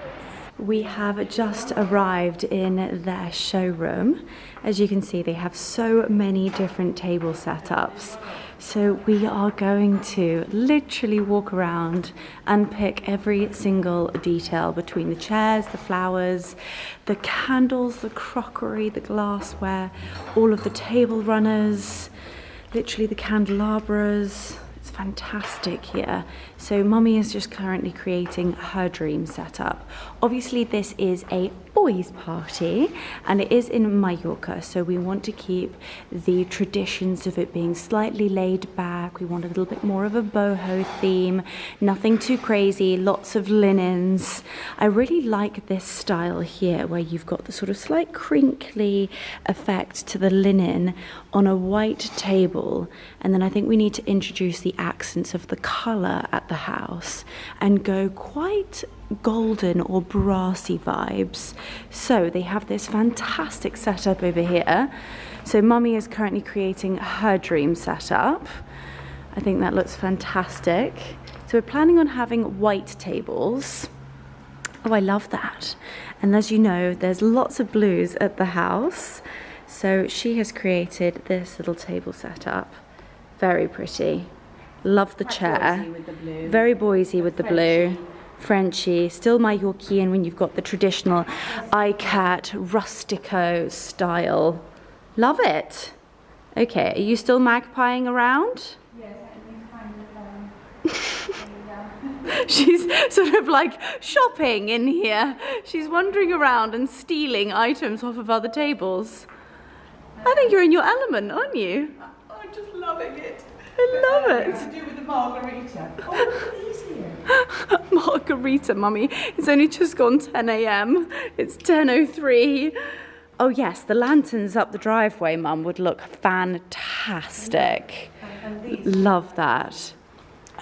We have just arrived in their showroom. As you can see, they have so many different table setups. So we are going to literally walk around and pick every single detail between the chairs, the flowers, the candles, the crockery, the glassware, all of the table runners, literally the candelabras. It's fantastic here. So mummy is just currently creating her dream setup. Obviously this is a boys party and it is in Mallorca so we want to keep the traditions of it being slightly laid back. We want a little bit more of a boho theme, nothing too crazy, lots of linens. I really like this style here where you've got the sort of slight crinkly effect to the linen on a white table and then I think we need to introduce the accents of the colour at the house and go quite golden or brassy vibes. So they have this fantastic setup over here. So mummy is currently creating her dream setup. I think that looks fantastic. So we're planning on having white tables. Oh, I love that. And as you know, there's lots of blues at the house. So she has created this little table setup. Very pretty. Love the chair. Boysy with the blue. Very Boise with the blue. Frenchy, still Mallorquian when you've got the traditional ikat rustico style. Love it. Okay, are you still magpieing around? Yes, um, [laughs] [laughs] She's sort of like shopping in here. She's wandering around and stealing items off of other tables. I think you're in your element, aren't you? I'm just loving it. I love it. To do with the margarita. Oh, look at these here. [laughs] Margarita, mummy. It's only just gone 10 a.m. It's 10.03. Oh yes, the lanterns up the driveway, mum, would look fantastic. Love that.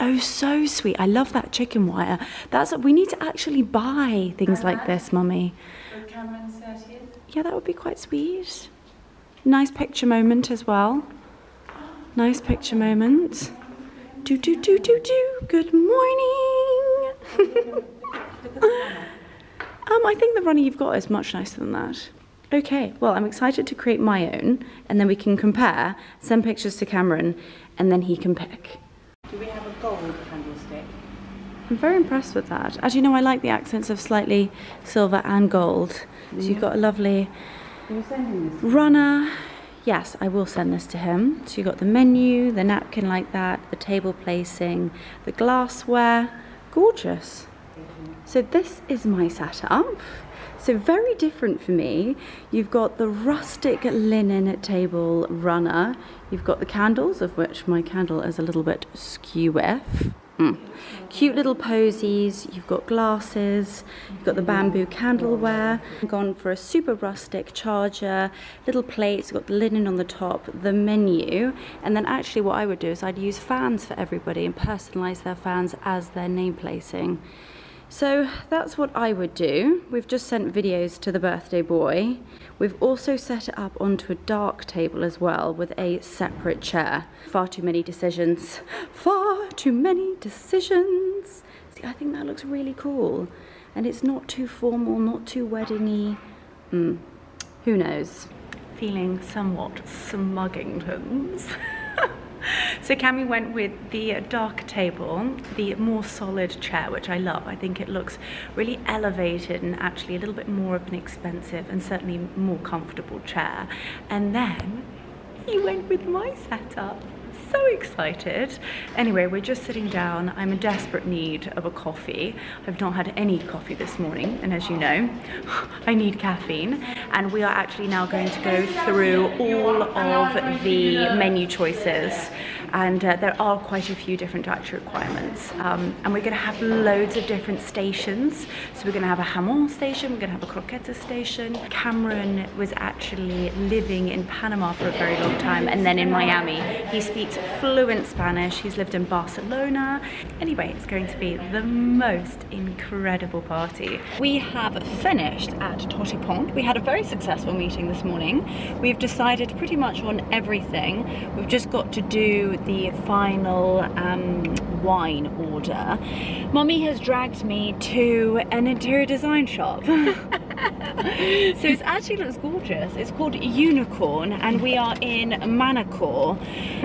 Oh, so sweet. I love that chicken wire. That's we need to actually buy things like uh-huh. this, mummy. Cameron's 30th. Yeah, that would be quite sweet. Nice picture moment as well. Nice picture moment. Do do do do do. Good morning. [laughs] um, I think the runner you've got is much nicer than that. Okay, well, I'm excited to create my own, and then we can compare, send pictures to Cameron, and then he can pick. Do we have a gold candlestick? I'm very impressed with that. As you know, I like the accents of slightly silver and gold. So you've got a lovely you this? runner. Yes, I will send this to him. So you've got the menu, the napkin like that, the table placing, the glassware. Gorgeous. So this is my setup. So very different for me. You've got the rustic linen table runner. You've got the candles, of which my candle is a little bit skew with. Mm. Cute little posies. You've got glasses. You've got the bamboo candleware. Gone for a super rustic charger. Little plates. Got the linen on the top. The menu. And then actually, what I would do is I'd use fans for everybody and personalise their fans as their name placing. So that's what I would do. We've just sent videos to the birthday boy. We've also set it up onto a dark table as well with a separate chair. Far too many decisions. [laughs] Far too many decisions. See, I think that looks really cool. And it's not too formal, not too weddingy. Hmm. Who knows? Feeling somewhat smuggingtons. [laughs] So Cami went with the dark table, the more solid chair, which I love. I think it looks really elevated and actually a little bit more of an expensive and certainly more comfortable chair. And then he went with my setup. So excited. Anyway, we're just sitting down. I'm in desperate need of a coffee. I've not had any coffee this morning, and as you know, [laughs] I need caffeine. And we are actually now going to go through all of the menu choices. And uh, there are quite a few different dietary requirements. Um, and we're going to have loads of different stations. So we're going to have a jamón station, we're going to have a croqueta station. Cameron was actually living in Panama for a very long time and then in Miami. He speaks fluent Spanish. He's lived in Barcelona. Anyway, it's going to be the most incredible party. We have finished at Totti Pont. We had a very successful meeting this morning. We've decided pretty much on everything. We've just got to do the final um, wine order. Mummy has dragged me to an interior design shop. [laughs] so it actually looks gorgeous. It's called Unicorn and we are in Manacor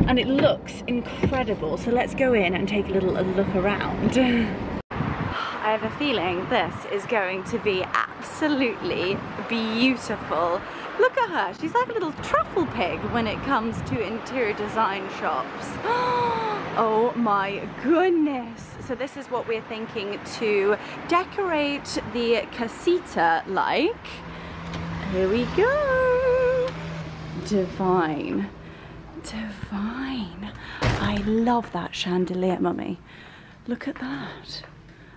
and it looks incredible. So let's go in and take a little a look around. [sighs] I have a feeling this is going to be absolutely beautiful. Look at her, she's like a little truffle pig when it comes to interior design shops. [gasps] Oh my goodness. So this is what we're thinking to decorate the casita like. Here we go. Divine. Divine. I love that chandelier, mummy. Look at that.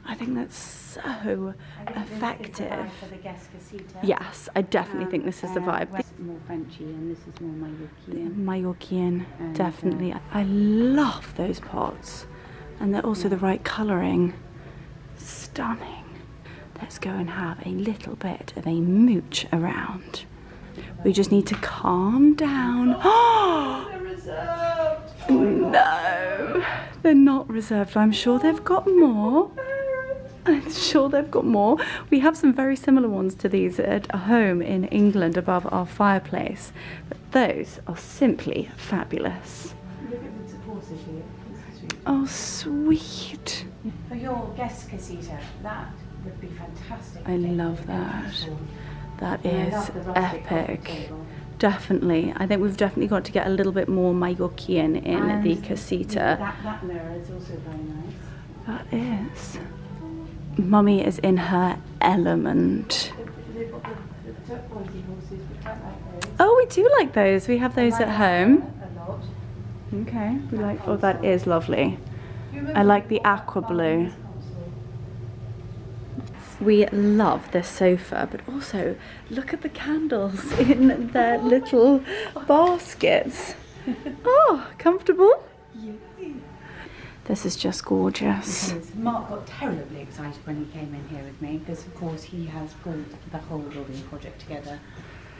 I think that's so effective. For the guest casita. Yes, I definitely Um, think this is the uh, vibe. West more Frenchy and this is more Mallorquin. Mallorquin, And, definitely. I love those pots. And they're also the right colouring. Stunning. Let's go and have a little bit of a mooch around. We just need to calm down. Oh, [gasps] They're reserved. no, they're not reserved. I'm sure they've got more. I'm sure they've got more. We have some very similar ones to these at home in England above our fireplace. But those are simply fabulous. Look at the supporters here. This is sweet. Oh, sweet. For your guest casita, that would be fantastic. I love that. That is love the rustic coffee epic. Definitely. I think we've definitely got to get a little bit more Mallorquian in And the casita. That, that mirror is also very nice. That is. Mummy is in her element. Oh, we do like those. We have those at home. Okay. We like. Oh, that is lovely. I like the aqua blue. We love this sofa, but also look at the candles [laughs] in their little baskets. Oh, comfortable? This is just gorgeous. Mark got terribly excited when he came in here with me because, of course, he has pulled the whole building project together.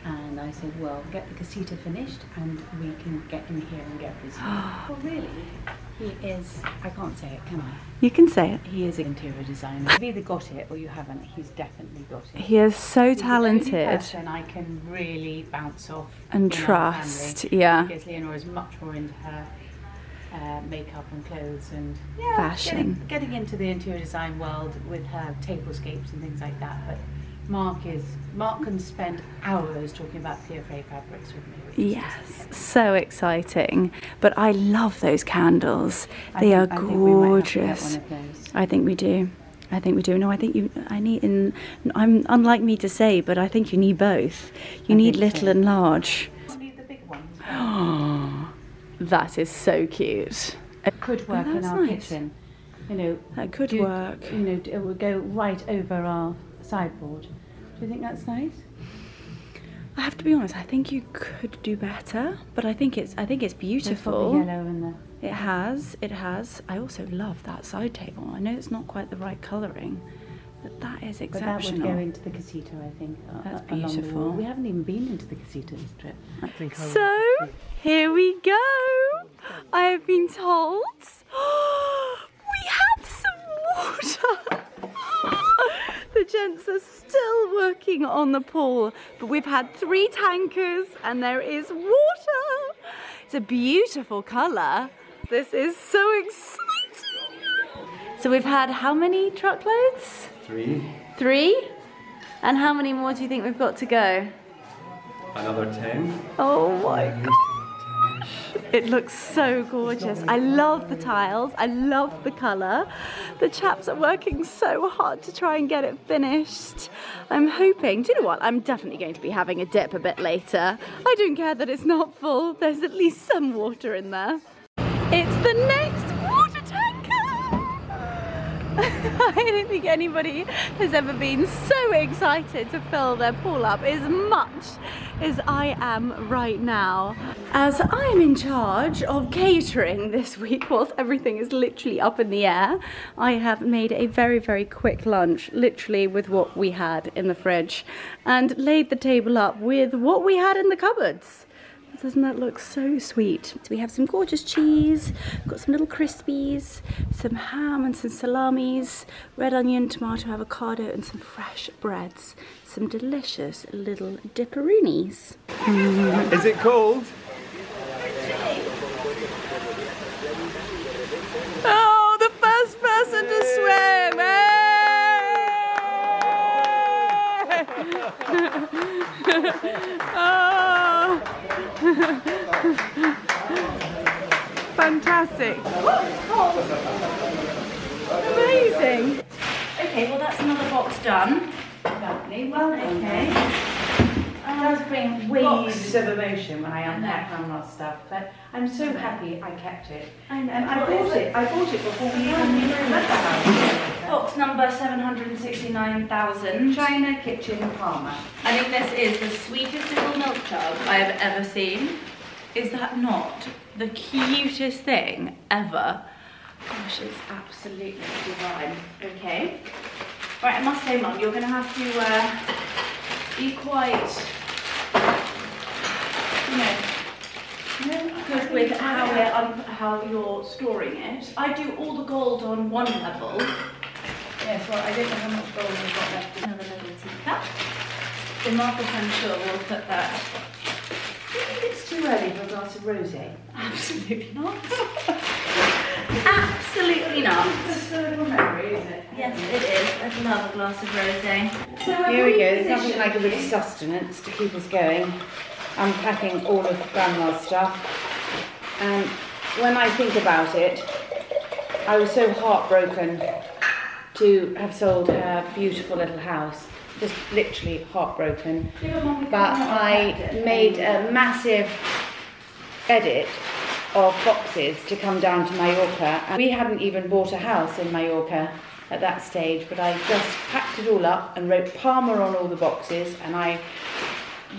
And I said, well, get the casita finished and we can get in here and get busy. well, [gasps] oh, really, he is, I can't say it, can I? You can say it. He is an interior designer. You've either got it or you haven't. He's definitely got it. He is so He's the talented person I can really bounce off and trust. Yeah. Because Leonora is much more into her uh, makeup and clothes and yeah, Fashion. Getting, getting into the interior design world with her tablescapes and things like that. But Mark is Mark can spend hours talking about PFA fabrics with me. Yes, so exciting. But I love those candles. I They think- are I think we might have to get gorgeous. one of those. I think we do. I think we do. No, I think you. I need. In, I'm unlike me to say, but I think you need both. You I need little so. and large. You need the big ones. [gasps] [gasps] [gasps] That is so cute. It could oh, work in our nice. kitchen. You know, That could do- work. You know, it would go right over our sideboard. Do you think that's nice? I have to be honest. I think you could do better, but I think it's. I think it's beautiful. yellow and the. It has. It has. I also love that side table. I know it's not quite the right colouring, but that is But that would go into the casita, I think. uh, That's uh, beautiful. We haven't even been into the casita this trip. I think I So, here we go. I have been told [gasps] we have some water. [laughs] the gents are still working on the pool, but we've had three tankers and there is water. It's a beautiful colour. This is so exciting. So we've had how many truckloads? Three. Three? And how many more do you think we've got to go? Another ten. Oh my gosh. It looks so gorgeous. I love the tiles. I love the colour. The chaps are working so hard to try and get it finished. I'm hoping, do you know what? I'm definitely going to be having a dip a bit later. I don't care that it's not full. There's at least some water in there. It's the next. [laughs] I don't think anybody has ever been so excited to fill their pool up as much as I am right now. As I'm in charge of catering this week, whilst everything is literally up in the air, I have made a very, very quick lunch, literally with what we had in the fridge, and laid the table up with what we had in the cupboards. Doesn't that look so sweet? So we have some gorgeous cheese, got some little crispies, some ham and some salamis, red onion, tomato, avocado, and some fresh breads. Some delicious little dipperoonies. [laughs] Is it cold? Oh, the first person to swim! [laughs] oh. Fantastic. Amazing. Okay, well that's another box done. Well okay. It does bring waves of emotion when I unpack Grandma's stuff, but I'm so happy I kept it. I And I bought it. I bought it before we even left the house. Box number 769,000. China Kitchen Palma. I think this is the sweetest little milk jug I have ever seen. Is that not the cutest thing ever? Gosh, it's absolutely divine. Okay. Right, I must say, Mum, you're going to have to uh, be quite, you know, good with how, we're, um, how you're storing it. I do all the gold on one level. Yes, well, I don't know how much gold we've got left. Another little teacup. The Marcus, I'm sure, will put that. Do you think it's too early for a glass of rosé? Absolutely not. [laughs] Absolutely not. It's a little memory, isn't it? Yes, it is. I'd love a glass of rosé. So Here we go. There's nothing like a bit of sustenance to keep us going. unpacking all of Grandma's stuff. And when I think about it, I was so heartbroken to have sold her beautiful little house. Just literally heartbroken. But I made a massive edit of boxes to come down to Mallorca. And we hadn't even bought a house in Mallorca at that stage, but I just packed it all up and wrote Palma on all the boxes, and I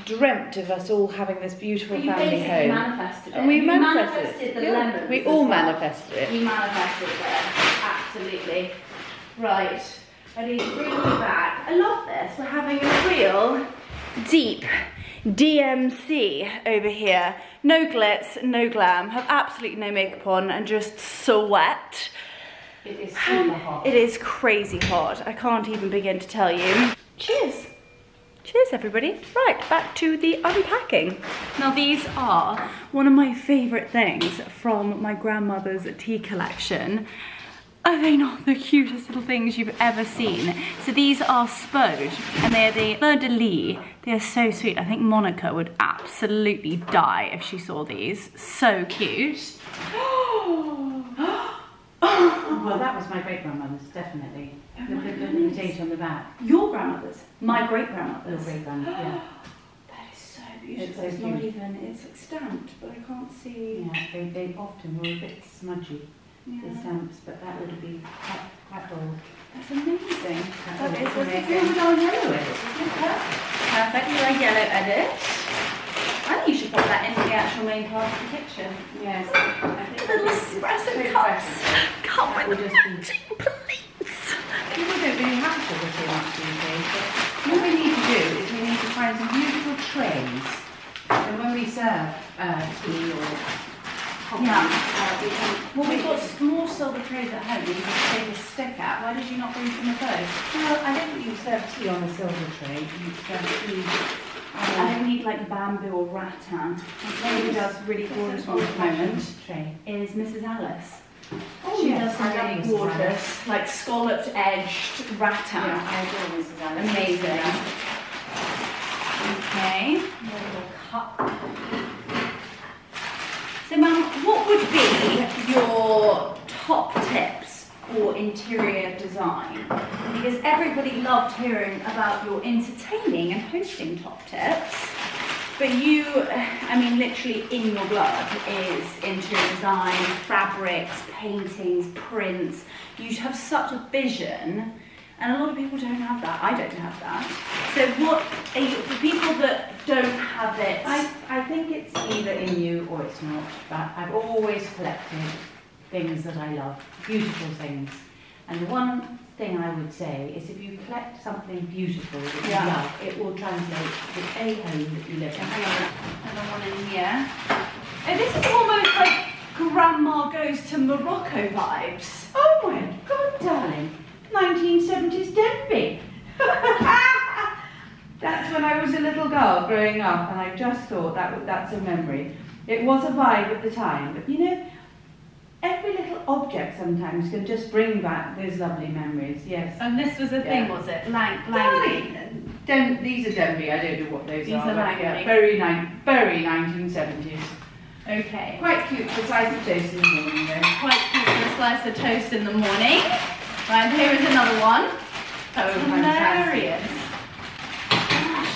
dreamt of us all having this beautiful family home. manifested. And we manifested, manifested it. the Yeah, lemons We all well. manifested it. You manifested there, absolutely. Right, ready to bring you back. I love this. We're having a real deep DMC over here. No glitz, no glam. Have absolutely no makeup on and just sweat. It is super hot. It is crazy hot. I can't even begin to tell you. Cheers. Cheers, everybody. Right, back to the unpacking. Now, these are one of my favourite things from my grandmother's tea collection. Are they not the cutest little things you've ever seen? So these are Spode, and they're the fleur de lis. They're so sweet. I think Monica would absolutely die if she saw these. So cute. [gasps] Well, that was my great grandmother's, definitely. Oh the, the, the date on the back. Your grandmother's, my great Little grandmother's. great grand, yeah. That is so beautiful. It's It's, not even, it's stamped, but I can't see. Yeah, they, they often were a bit smudgy, the stamps, but that would be quite, quite old. That's amazing. That That is be amazing. With our yellow it? Perfect a yellow edit. I think you should put that into the actual main part of the kitchen. Yes. I think Little espresso it's cups. That the just be- matching plates. People don't really have sugar too much these days, but what we need to do is we need to find some beautiful trays. And when we serve uh, tea or coffee, Yeah. uh, Well, we've got more silver trays at home that you can take a stick out. Why did you not bring some of those? well, I don't think you serve tea on a silver tray. You serve tea. I don't need like bamboo or rattan. The who does really gorgeous ones at the moment Tray. is Mrs. Alice. Oh, she yes, does some really gorgeous, like scalloped edged rattan. Yeah, I adore Mrs. Alice. Amazing. Okay, little cup. So, ma'am, what would be your top tips for interior design? Because everybody loved hearing about your entertaining and hosting top tips. But you, I mean, literally in your blood is interior design, fabrics, paintings, prints. You have such a vision, and a lot of people don't have that. I don't have that. So, what are you, for people that don't have it? I, I think it's either in you or it's not, but I've always collected things that I love, beautiful things. And the one thing I would say is if you collect something beautiful that you Yeah. love, it will translate to a home that you live in. Another one in here. Oh, this is almost like Grandma Goes to Morocco vibes. Oh my God, darling, 1970s Denby. [laughs] That's when I was a little girl growing up, and I just thought that that's a memory. It was a vibe at the time, but you know, every little object sometimes can just bring back those lovely memories. Yes. And this was a thing, was it? Lang, Langley. Den- these are Denby. I don't know what those are. These are. are Langley. yeah, very, ni- very 1970s. Okay. Quite cute for size of toast in the morning, though. Quite cute for a slice of toast in the morning. Right, here is another one. Oh, That's Oh, hilarious.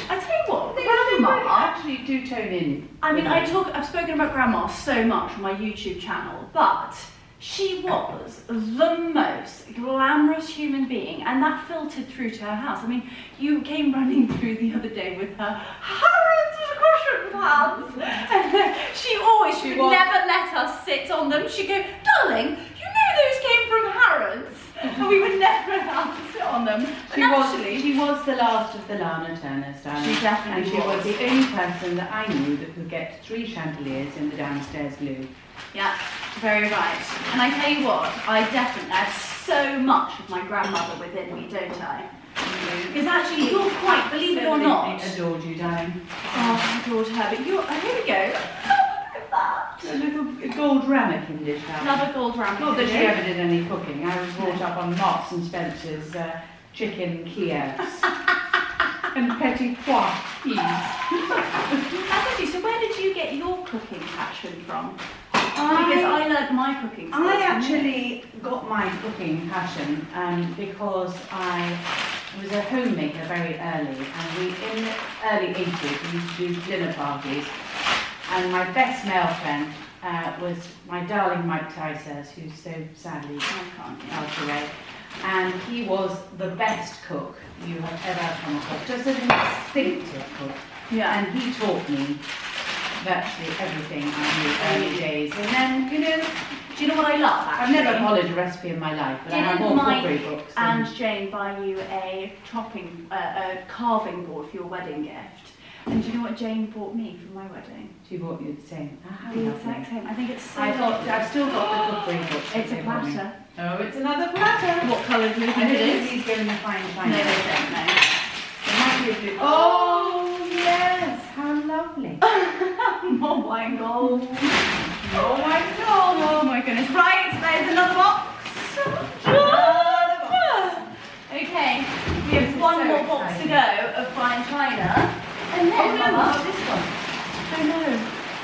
I tell you what, They really Grandma. actually do tone in. I mean, I talk. I've spoken about Grandma so much on my YouTube channel, but she was the most glamorous human being, and that filtered through to her house. I mean, you came running through the other day with her Harrods cushion pads, and she always she would never let us sit on them. She'd go, "Darling, you know those came from Harrods," [laughs] and we were never allowed to sit on them. She and was, actually, she was the last of the Lana Turners, darling. She definitely And she was was. the only person that I knew that could get three chandeliers in the downstairs loo. Yeah, very right. And I tell you what, I definitely have so much of my grandmother within me, don't I? Mm-hmm. Because actually, you're quite, believe it or not, Absolutely adored you, darling. oh, I adored her, but you're, oh, here we go. Look at that. A little gold ramekin dish. Another gold ramekin. Not that she ever did any cooking. I was brought up on Marks and Spencer's uh, chicken Kievs. [laughs] and petit pois so where did you get your cooking passion from? I- Because I learned my cooking. I actually got my cooking passion um, because I was a homemaker very early, and we in the early 80s we used to do dinner parties, and my best male friend uh, was my darling Mike Tysers, who so sadly passed away, and he was the best cook you have ever come across, just an instinctive cook. Yeah. And he taught me virtually everything I knew early days, and then you know. Do you know what I love? I've never followed a recipe in my life, but I have Didn't Mike cookery books. and Jane buy you a chopping, uh, a carving board for your wedding gift. And do you know what Jane bought me for my wedding? she bought you the same. Ah, The exact same. I think it's so I thought, I've still got the cookery book. It's a platter. Oh, it's another platter. What colour do you think it is? he's given the fine No, they don't know. It might be a bit- Oh yes, how lovely. [laughs] [laughs] oh my god. Oh my god. Oh my goodness. Right, there's another box. Another box. Okay, we have one so more box to go of fine china. And then, Oh no, Mama, this one. Oh no.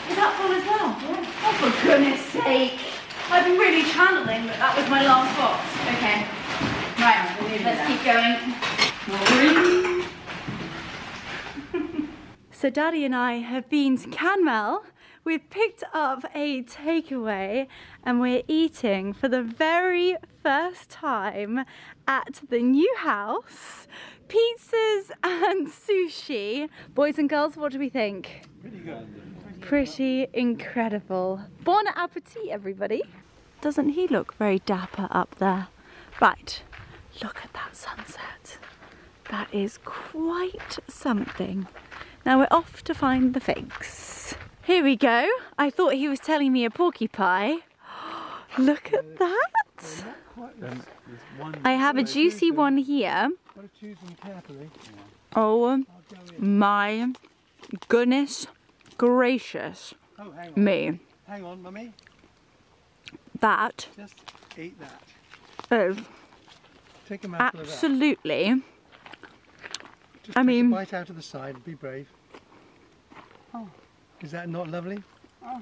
Is that full as well? Oh, for goodness sake. I've been really channeling that that was my last box. Okay. Right, let's keep going. [laughs] So Daddy and I have been to Canmel. We've picked up a takeaway and we're eating for the very first time at the new house. Pizzas and sushi. Boys and girls, what do we think? Pretty good. Pretty incredible. Bon appetit, everybody. Doesn't he look very dapper up there? Right, look at that sunset. That is quite something. Now we're off to find the figs. Here we go. I thought he was telling me a porcupine. [gasps] Look at that. Um, I have a juicy one here. Got to choose them carefully. Oh I'll go in. my goodness gracious Oh, hang on. me. Hang on, mummy. That Just eat that. is Take a mouthful of that. absolutely Just I mean- a bite out of the side. Be brave. Oh. Is that not lovely? Oh.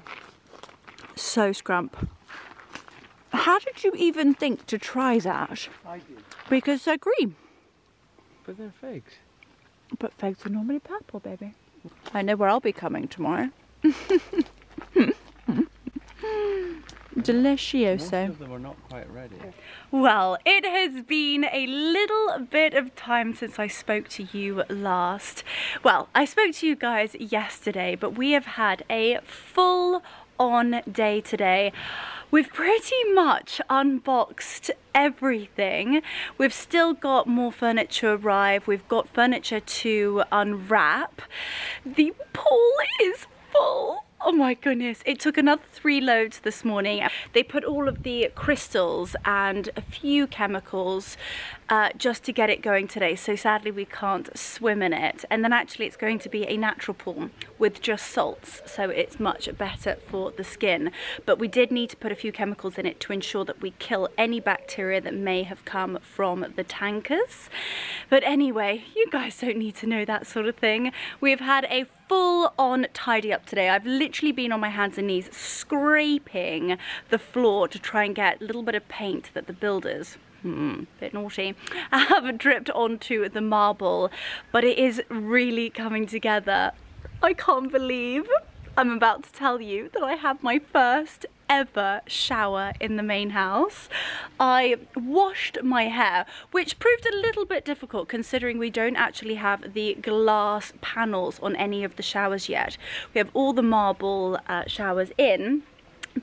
so scrump. How did you even think to try that? I did. Because they're green. But they're figs. But figs are normally purple, baby. I know where I'll be coming tomorrow. [laughs] Delicioso. of them are not quite ready. Well, it has been a little bit of time since I spoke to you last. Well, I spoke to you guys yesterday, but we have had a full on day today. We've pretty much unboxed everything. We've still got more furniture arrive. We've got furniture to unwrap. The pool is full. Oh my goodness, it took another three loads this morning. They put all of the crystals and a few chemicals uh, just to get it going today. So sadly we can't swim in it. And then actually it's going to be a natural pool with just salts. So it's much better for the skin. But we did need to put a few chemicals in it to ensure that we kill any bacteria that may have come from the tankers. But anyway, you guys don't need to know that sort of thing. We've had a full on tidy up today. I've literally been on my hands and knees scraping the floor to try and get a little bit of paint that the builders Hmm, bit naughty. [laughs] I have dripped onto the marble, but it is really coming together. I can't believe I'm about to tell you that I have my first ever shower in the main house. I washed my hair, which proved a little bit difficult considering we don't actually have the glass panels on any of the showers yet. We have all the marble uh, showers in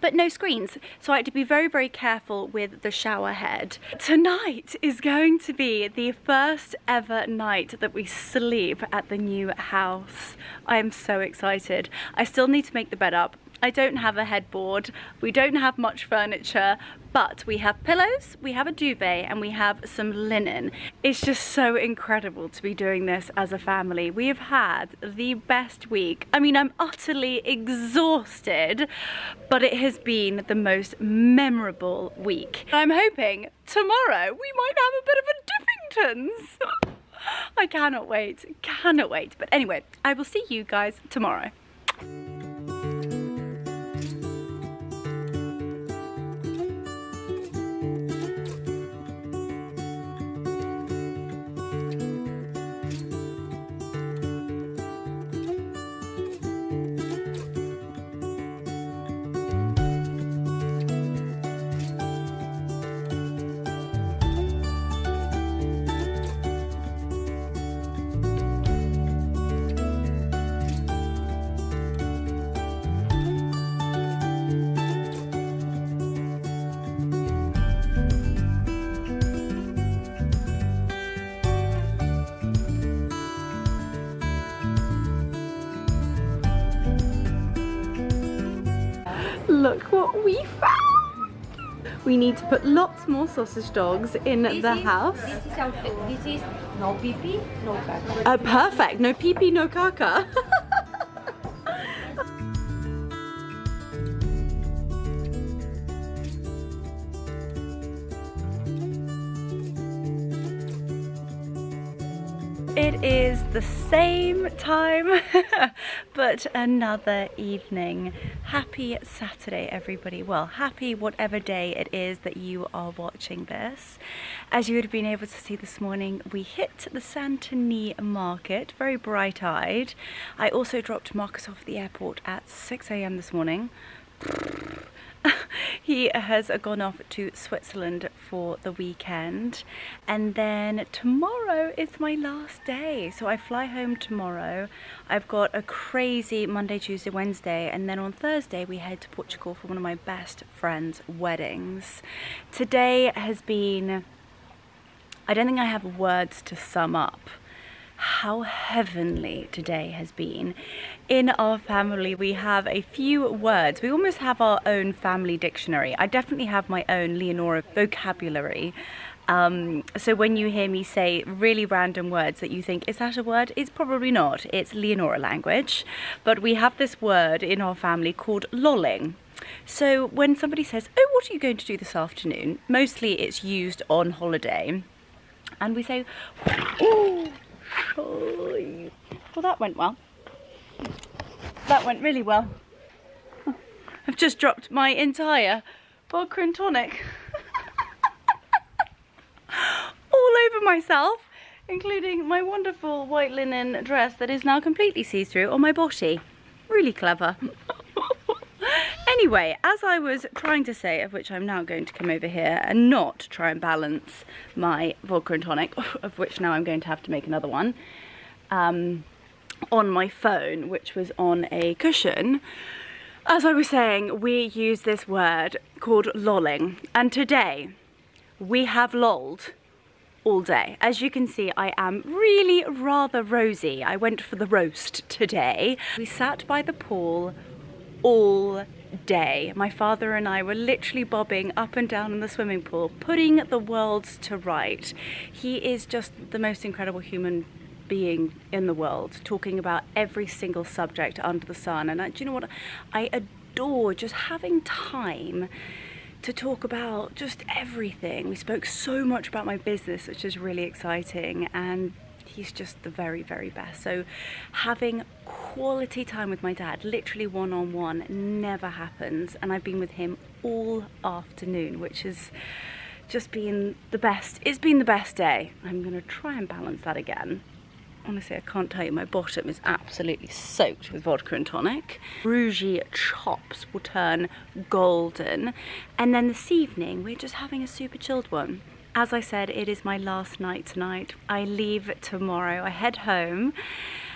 but no screens so I had to be very very careful with the shower head. Tonight is going to be the first ever night that we sleep at the new house. I am so excited. I still need to make the bed up. I don't have a headboard, we don't have much furniture, but we have pillows, we have a duvet, and we have some linen. It's just so incredible to be doing this as a family. We have had the best week. I mean, I'm utterly exhausted, but it has been the most memorable week. I'm hoping tomorrow we might have a bit of a Dippingtons. [laughs] I cannot wait, cannot wait. But anyway, I will see you guys tomorrow. Need to put lots more sausage dogs in This the is- house. This is out. This is no pee pee, no caca. Uh, perfect. No pee pee, no caca. [laughs] It is the same time, [laughs] but another evening. Happy Saturday, everybody. Well, happy whatever day it is that you are watching this. As you would have been able to see this morning, we hit the Santanyí market, very bright eyed. I also dropped Marcus off at the airport at 6 a.m. this morning. [laughs] he has gone off to Switzerland for the weekend. And then tomorrow is my last day. So I fly home tomorrow. I've got a crazy Monday Tuesday Wednesday. And then on Thursday we head to Portugal for one of my best friends weddings. Today has been I don't think I have words to sum up how heavenly today has been. In our family, we have a few words. We almost have our own family dictionary. I definitely have my own Leonora vocabulary. Um, so when you hear me say really random words that you think, is that a word? It's probably not. It's Leonora language. But we have this word in our family called lolling. So when somebody says, oh, what are you going to do this afternoon? Mostly it's used on holiday. And we say, oh, well, that went well. That went really well. I've just dropped my entire vodka and tonic [laughs] all over myself, including my wonderful white linen dress that is now completely see-through on my body. Really clever. Anyway, as I was trying to say, of which I'm now going to come over here and not try and balance my vodka and tonic, [laughs] of which now I'm going to have to make another one, um, on my phone, which was on a cushion. As I was saying, we use this word called lolling, and today we have lolled all day. As you can see, I am really rather rosy. I went for the roast today. We sat by the pool all day. My father and I were literally bobbing up and down in the swimming pool, putting the worlds to right. He is just the most incredible human being in the world, talking about every single subject under the sun. And I, do you know what? I adore just having time to talk about just everything. We spoke so much about my business, which is really exciting, and he's just the very, very best. So having quality time with my dad, literally one on one, never happens. And I've been with him all afternoon, which has just been the best. It's been the best day. I'm gonna try and balance that again. Honestly, I can't tell you, my bottom is absolutely soaked with vodka and tonic. Rougy chops will turn golden. And then this evening, we're just having a super chilled one. As I said, it is my last night tonight. I leave tomorrow, I head home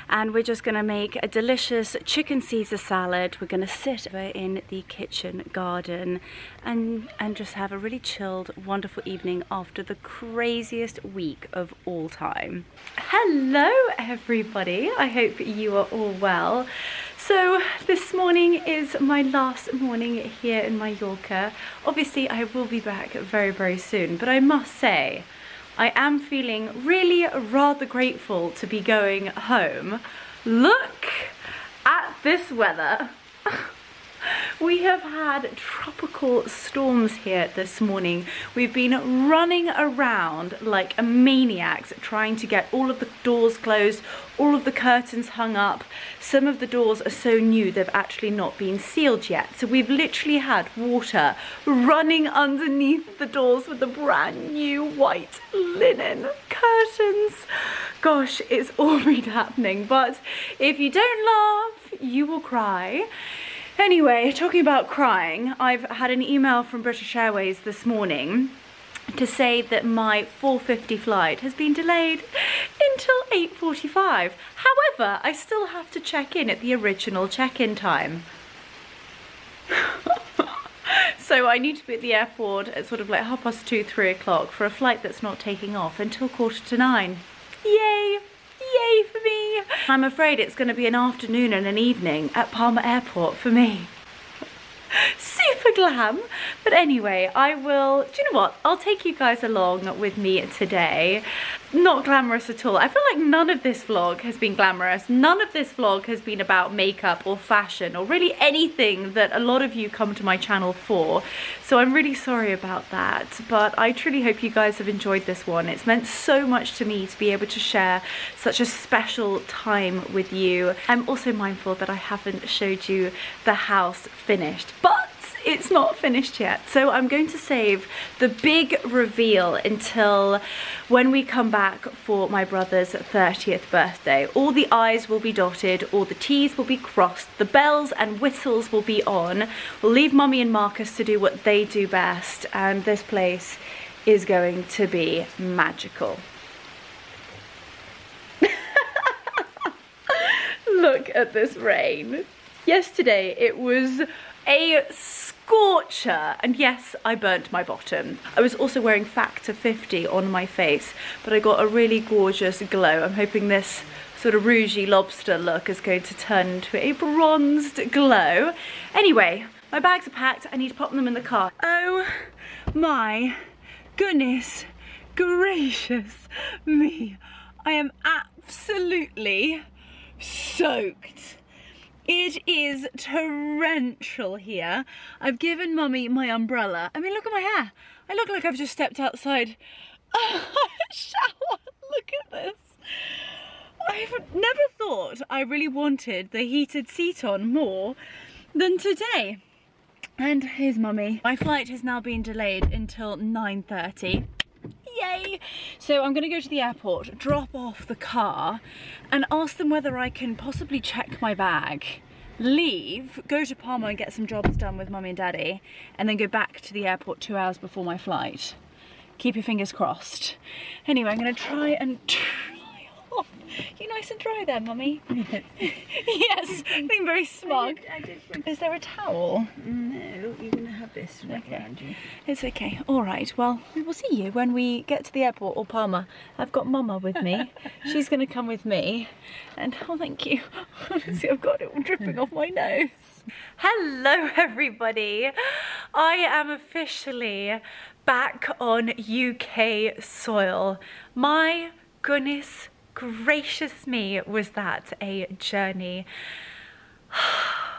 and we're just gonna make a delicious chicken Caesar salad. We're gonna sit over in the kitchen garden and, and just have a really chilled, wonderful evening after the craziest week of all time. Hello everybody, I hope you are all well. So this morning is my last morning here in Mallorca. Obviously I will be back very, very soon, but I must say, I am feeling really rather grateful to be going home. Look at this weather. [laughs] We have had tropical storms here this morning. We've been running around like maniacs trying to get all of the doors closed, all of the curtains hung up. Some of the doors are so new they've actually not been sealed yet. So we've literally had water running underneath the doors with the brand new white linen curtains. Gosh, it's [laughs] all been happening. But if you don't laugh, you will cry. Anyway, talking about crying, I've had an email from British Airways this morning to say that my 4.50 flight has been delayed until 8.45. However, I still have to check in at the original check-in time. [laughs] so I need to be at the airport at sort of like half past two, three o'clock for a flight that's not taking off until quarter to nine. Yay! Yay for me! I'm afraid it's going to be an afternoon and an evening at Palma Airport for me. Super glam. But anyway, I will, do you know what? I'll take you guys along with me today. Not glamorous at all. I feel like none of this vlog has been glamorous. None of this vlog has been about makeup or fashion or really anything that a lot of you come to my channel for. So I'm really sorry about that. But I truly hope you guys have enjoyed this one. It's meant so much to me to be able to share such a special time with you. I'm also mindful that I haven't showed you the house finished. But it's not finished yet. So I'm going to save the big reveal until when we come back for my brother's 30th birthday. All the I's will be dotted, all the T's will be crossed, the bells and whistles will be on. We'll leave Mummy and Marcus to do what they do best and this place is going to be magical. [laughs] Look at this rain. Yesterday it was a scorcher and yes I burnt my bottom. I was also wearing factor 50 on my face but I got a really gorgeous glow. I'm hoping this sort of rougey lobster look is going to turn into a bronzed glow. Anyway my bags are packed. I need to pop them in the car. Oh my goodness gracious me. I am absolutely soaked it is torrential here. I've given mummy my umbrella. I mean, look at my hair. I look like I've just stepped outside [laughs] oh, a shower. Look at this. I've never thought I really wanted the heated seat on more than today. And here's mummy. My flight has now been delayed until 9.30 yay! So I'm gonna go to the airport, drop off the car and ask them whether I can possibly check my bag leave, go to Palma and get some jobs done with mummy and daddy, and then go back to the airport two hours before my flight. Keep your fingers crossed. Anyway, I'm gonna try and off. [laughs] You nice and dry there, mummy? [laughs] yes, being very smug. I did, I did Is there a towel? No, you're going to have this okay. around you. It's okay. All right, well, we will see you when we get to the airport or Palma. I've got Mama with me. [laughs] She's going to come with me. And, oh, thank you. See, I've got it all dripping off my nose. Hello, everybody. I am officially back on UK soil. My goodness gracious me, was that a journey. [sighs]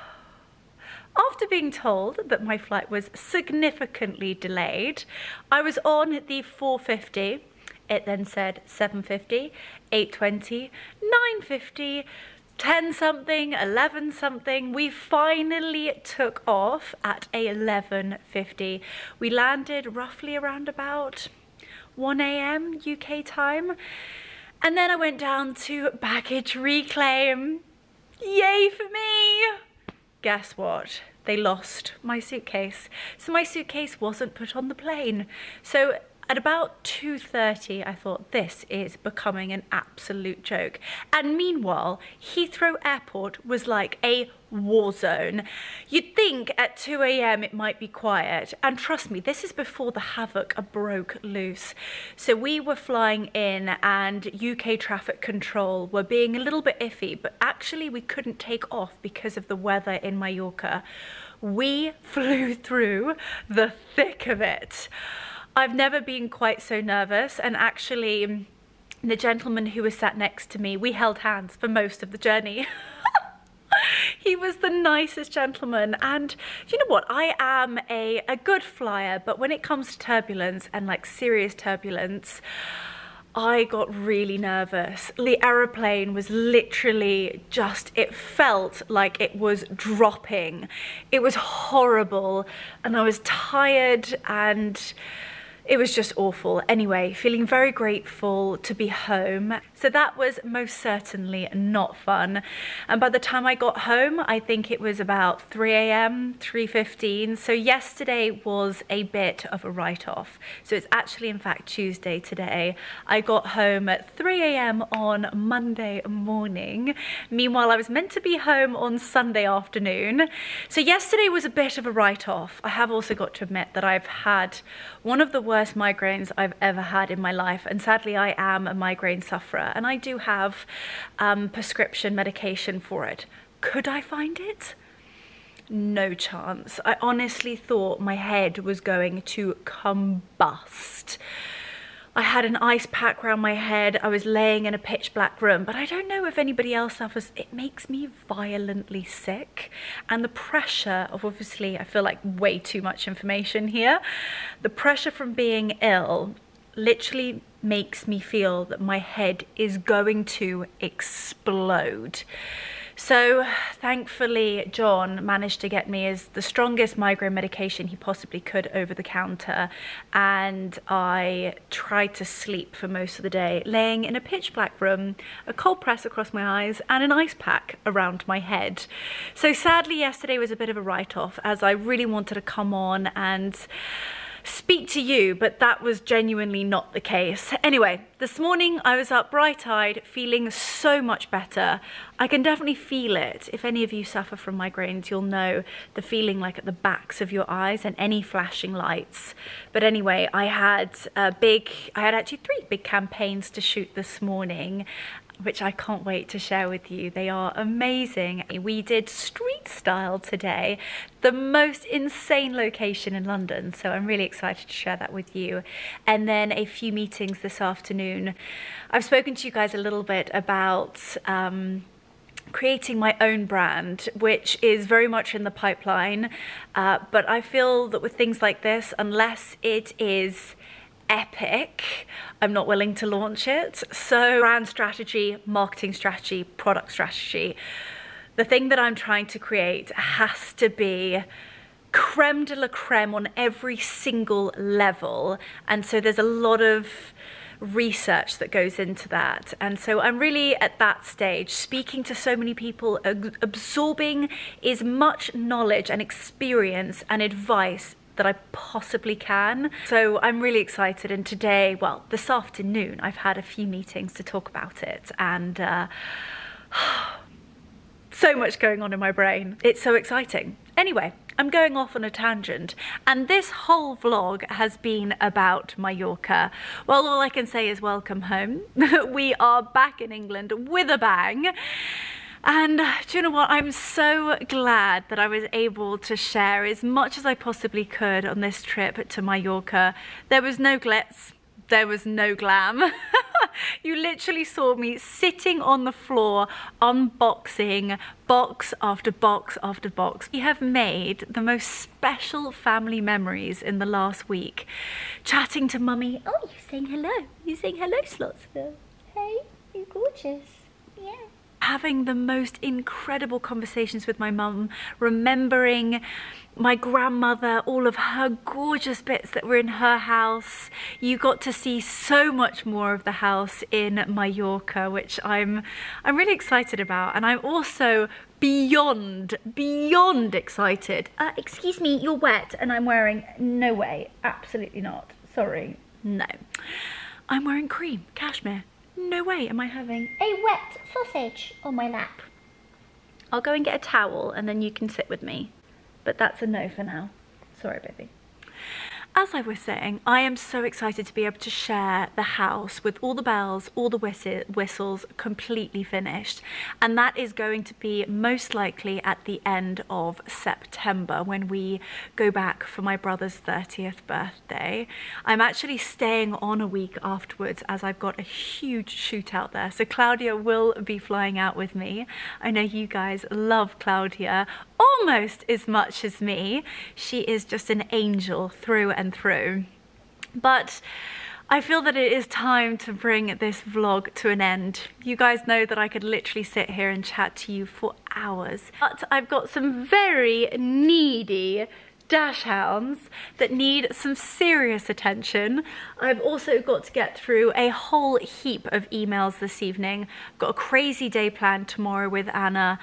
After being told that my flight was significantly delayed, I was on the 450. It then said 750, 820, 950, 10 something, 11 something. We finally took off at 11.50. We landed roughly around about 1 a.m. UK time. And then I went down to baggage reclaim. Yay for me! Guess what? They lost my suitcase. So my suitcase wasn't put on the plane. So at about 2.30, I thought, this is becoming an absolute joke. And meanwhile, Heathrow Airport was like a war zone. You'd think at 2 a.m. it might be quiet. And trust me, this is before the havoc broke loose. So we were flying in and UK traffic control were being a little bit iffy, but actually we couldn't take off because of the weather in Mallorca. We [laughs] flew through the thick of it. I've never been quite so nervous and actually the gentleman who was sat next to me, we held hands for most of the journey. [laughs] [laughs] he was the nicest gentleman. And you know what? I am a, a good flyer, but when it comes to turbulence and like serious turbulence, I got really nervous. The aeroplane was literally just, it felt like it was dropping. It was horrible and I was tired and it was just awful. Anyway, feeling very grateful to be home. So that was most certainly not fun. And by the time I got home, I think it was about 3 a.m., 3.15. So yesterday was a bit of a write-off. So it's actually in fact Tuesday today. I got home at 3 a.m. on Monday morning. Meanwhile, I was meant to be home on Sunday afternoon. So yesterday was a bit of a write-off. I have also got to admit that I've had one of the worst migraines I've ever had in my life. And sadly, I am a migraine sufferer and I do have um, prescription medication for it. Could I find it? No chance. I honestly thought my head was going to combust. I had an ice pack around my head. I was laying in a pitch black room, but I don't know if anybody else suffers. It makes me violently sick. And the pressure of obviously, I feel like way too much information here. The pressure from being ill literally makes me feel that my head is going to explode. So thankfully, John managed to get me as the strongest migraine medication he possibly could over the counter. And I tried to sleep for most of the day, laying in a pitch black room, a cold press across my eyes, and an ice pack around my head. So sadly, yesterday was a bit of a write off as I really wanted to come on and speak to you, but that was genuinely not the case. Anyway, this morning I was up bright eyed, feeling so much better. I can definitely feel it. If any of you suffer from migraines, you'll know the feeling like at the backs of your eyes and any flashing lights. But anyway, I had a big, I had actually three big campaigns to shoot this morning which I can't wait to share with you. They are amazing. We did street style today, the most insane location in London. So I'm really excited to share that with you. And then a few meetings this afternoon. I've spoken to you guys a little bit about. Um, creating my own brand, which is very much in the pipeline. Uh, but I feel that with things like this, unless it is epic, I'm not willing to launch it. So brand strategy, marketing strategy, product strategy. The thing that I'm trying to create has to be creme de la creme on every single level. And so there's a lot of research that goes into that. And so I'm really at that stage, speaking to so many people, absorbing as much knowledge and experience and advice that I possibly can. So I'm really excited. And today, well, this afternoon, I've had a few meetings to talk about it. And uh, [sighs] so much going on in my brain. It's so exciting. Anyway, I'm going off on a tangent, and this whole vlog has been about Mallorca. Well, all I can say is welcome home. [laughs] we are back in England with a bang. And uh, do you know what? I'm so glad that I was able to share as much as I possibly could on this trip to Mallorca. There was no glitz, there was no glam. [laughs] you literally saw me sitting on the floor unboxing box after box after box. We have made the most special family memories in the last week. Chatting to mummy. Oh, you're saying hello. You're saying hello, Slotsville. Hey, you're gorgeous. Yeah having the most incredible conversations with my mum, remembering my grandmother, all of her gorgeous bits that were in her house. You got to see so much more of the house in Mallorca, which I'm I'm really excited about. And I'm also beyond, beyond excited. Uh, excuse me, you're wet and I'm wearing, no way, absolutely not. Sorry. No. I'm wearing cream, cashmere. No way am I having a wet sausage on my lap. I'll go and get a towel and then you can sit with me. But that's a no for now. Sorry, baby. As I was saying, I am so excited to be able to share the house with all the bells, all the whistles completely finished. And that is going to be most likely at the end of September when we go back for my brother's 30th birthday. I'm actually staying on a week afterwards as I've got a huge shoot out there. So Claudia will be flying out with me. I know you guys love Claudia almost as much as me. She is just an angel through and through. But I feel that it is time to bring this vlog to an end. You guys know that I could literally sit here and chat to you for hours. But I've got some very needy dachshunds that need some serious attention. I've also got to get through a whole heap of emails this evening. Got a crazy day planned tomorrow with Anna.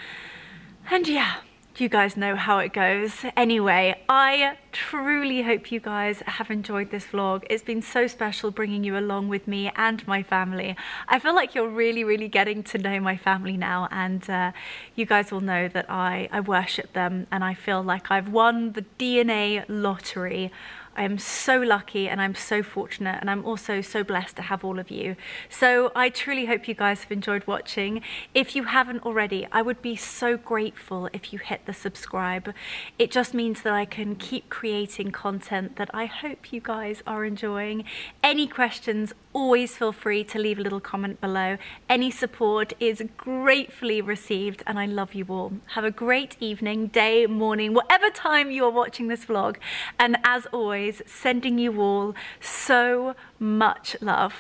And yeah, you guys know how it goes. Anyway, I truly hope you guys have enjoyed this vlog. It's been so special bringing you along with me and my family. I feel like you're really, really getting to know my family now and uh, you guys will know that I, I worship them and I feel like I've won the DNA lottery I am so lucky and I'm so fortunate and I'm also so blessed to have all of you. So I truly hope you guys have enjoyed watching. If you haven't already, I would be so grateful if you hit the subscribe. It just means that I can keep creating content that I hope you guys are enjoying. Any questions, always feel free to leave a little comment below. Any support is gratefully received and I love you all. Have a great evening, day, morning, whatever time you are watching this vlog. And as always, sending you all so much love.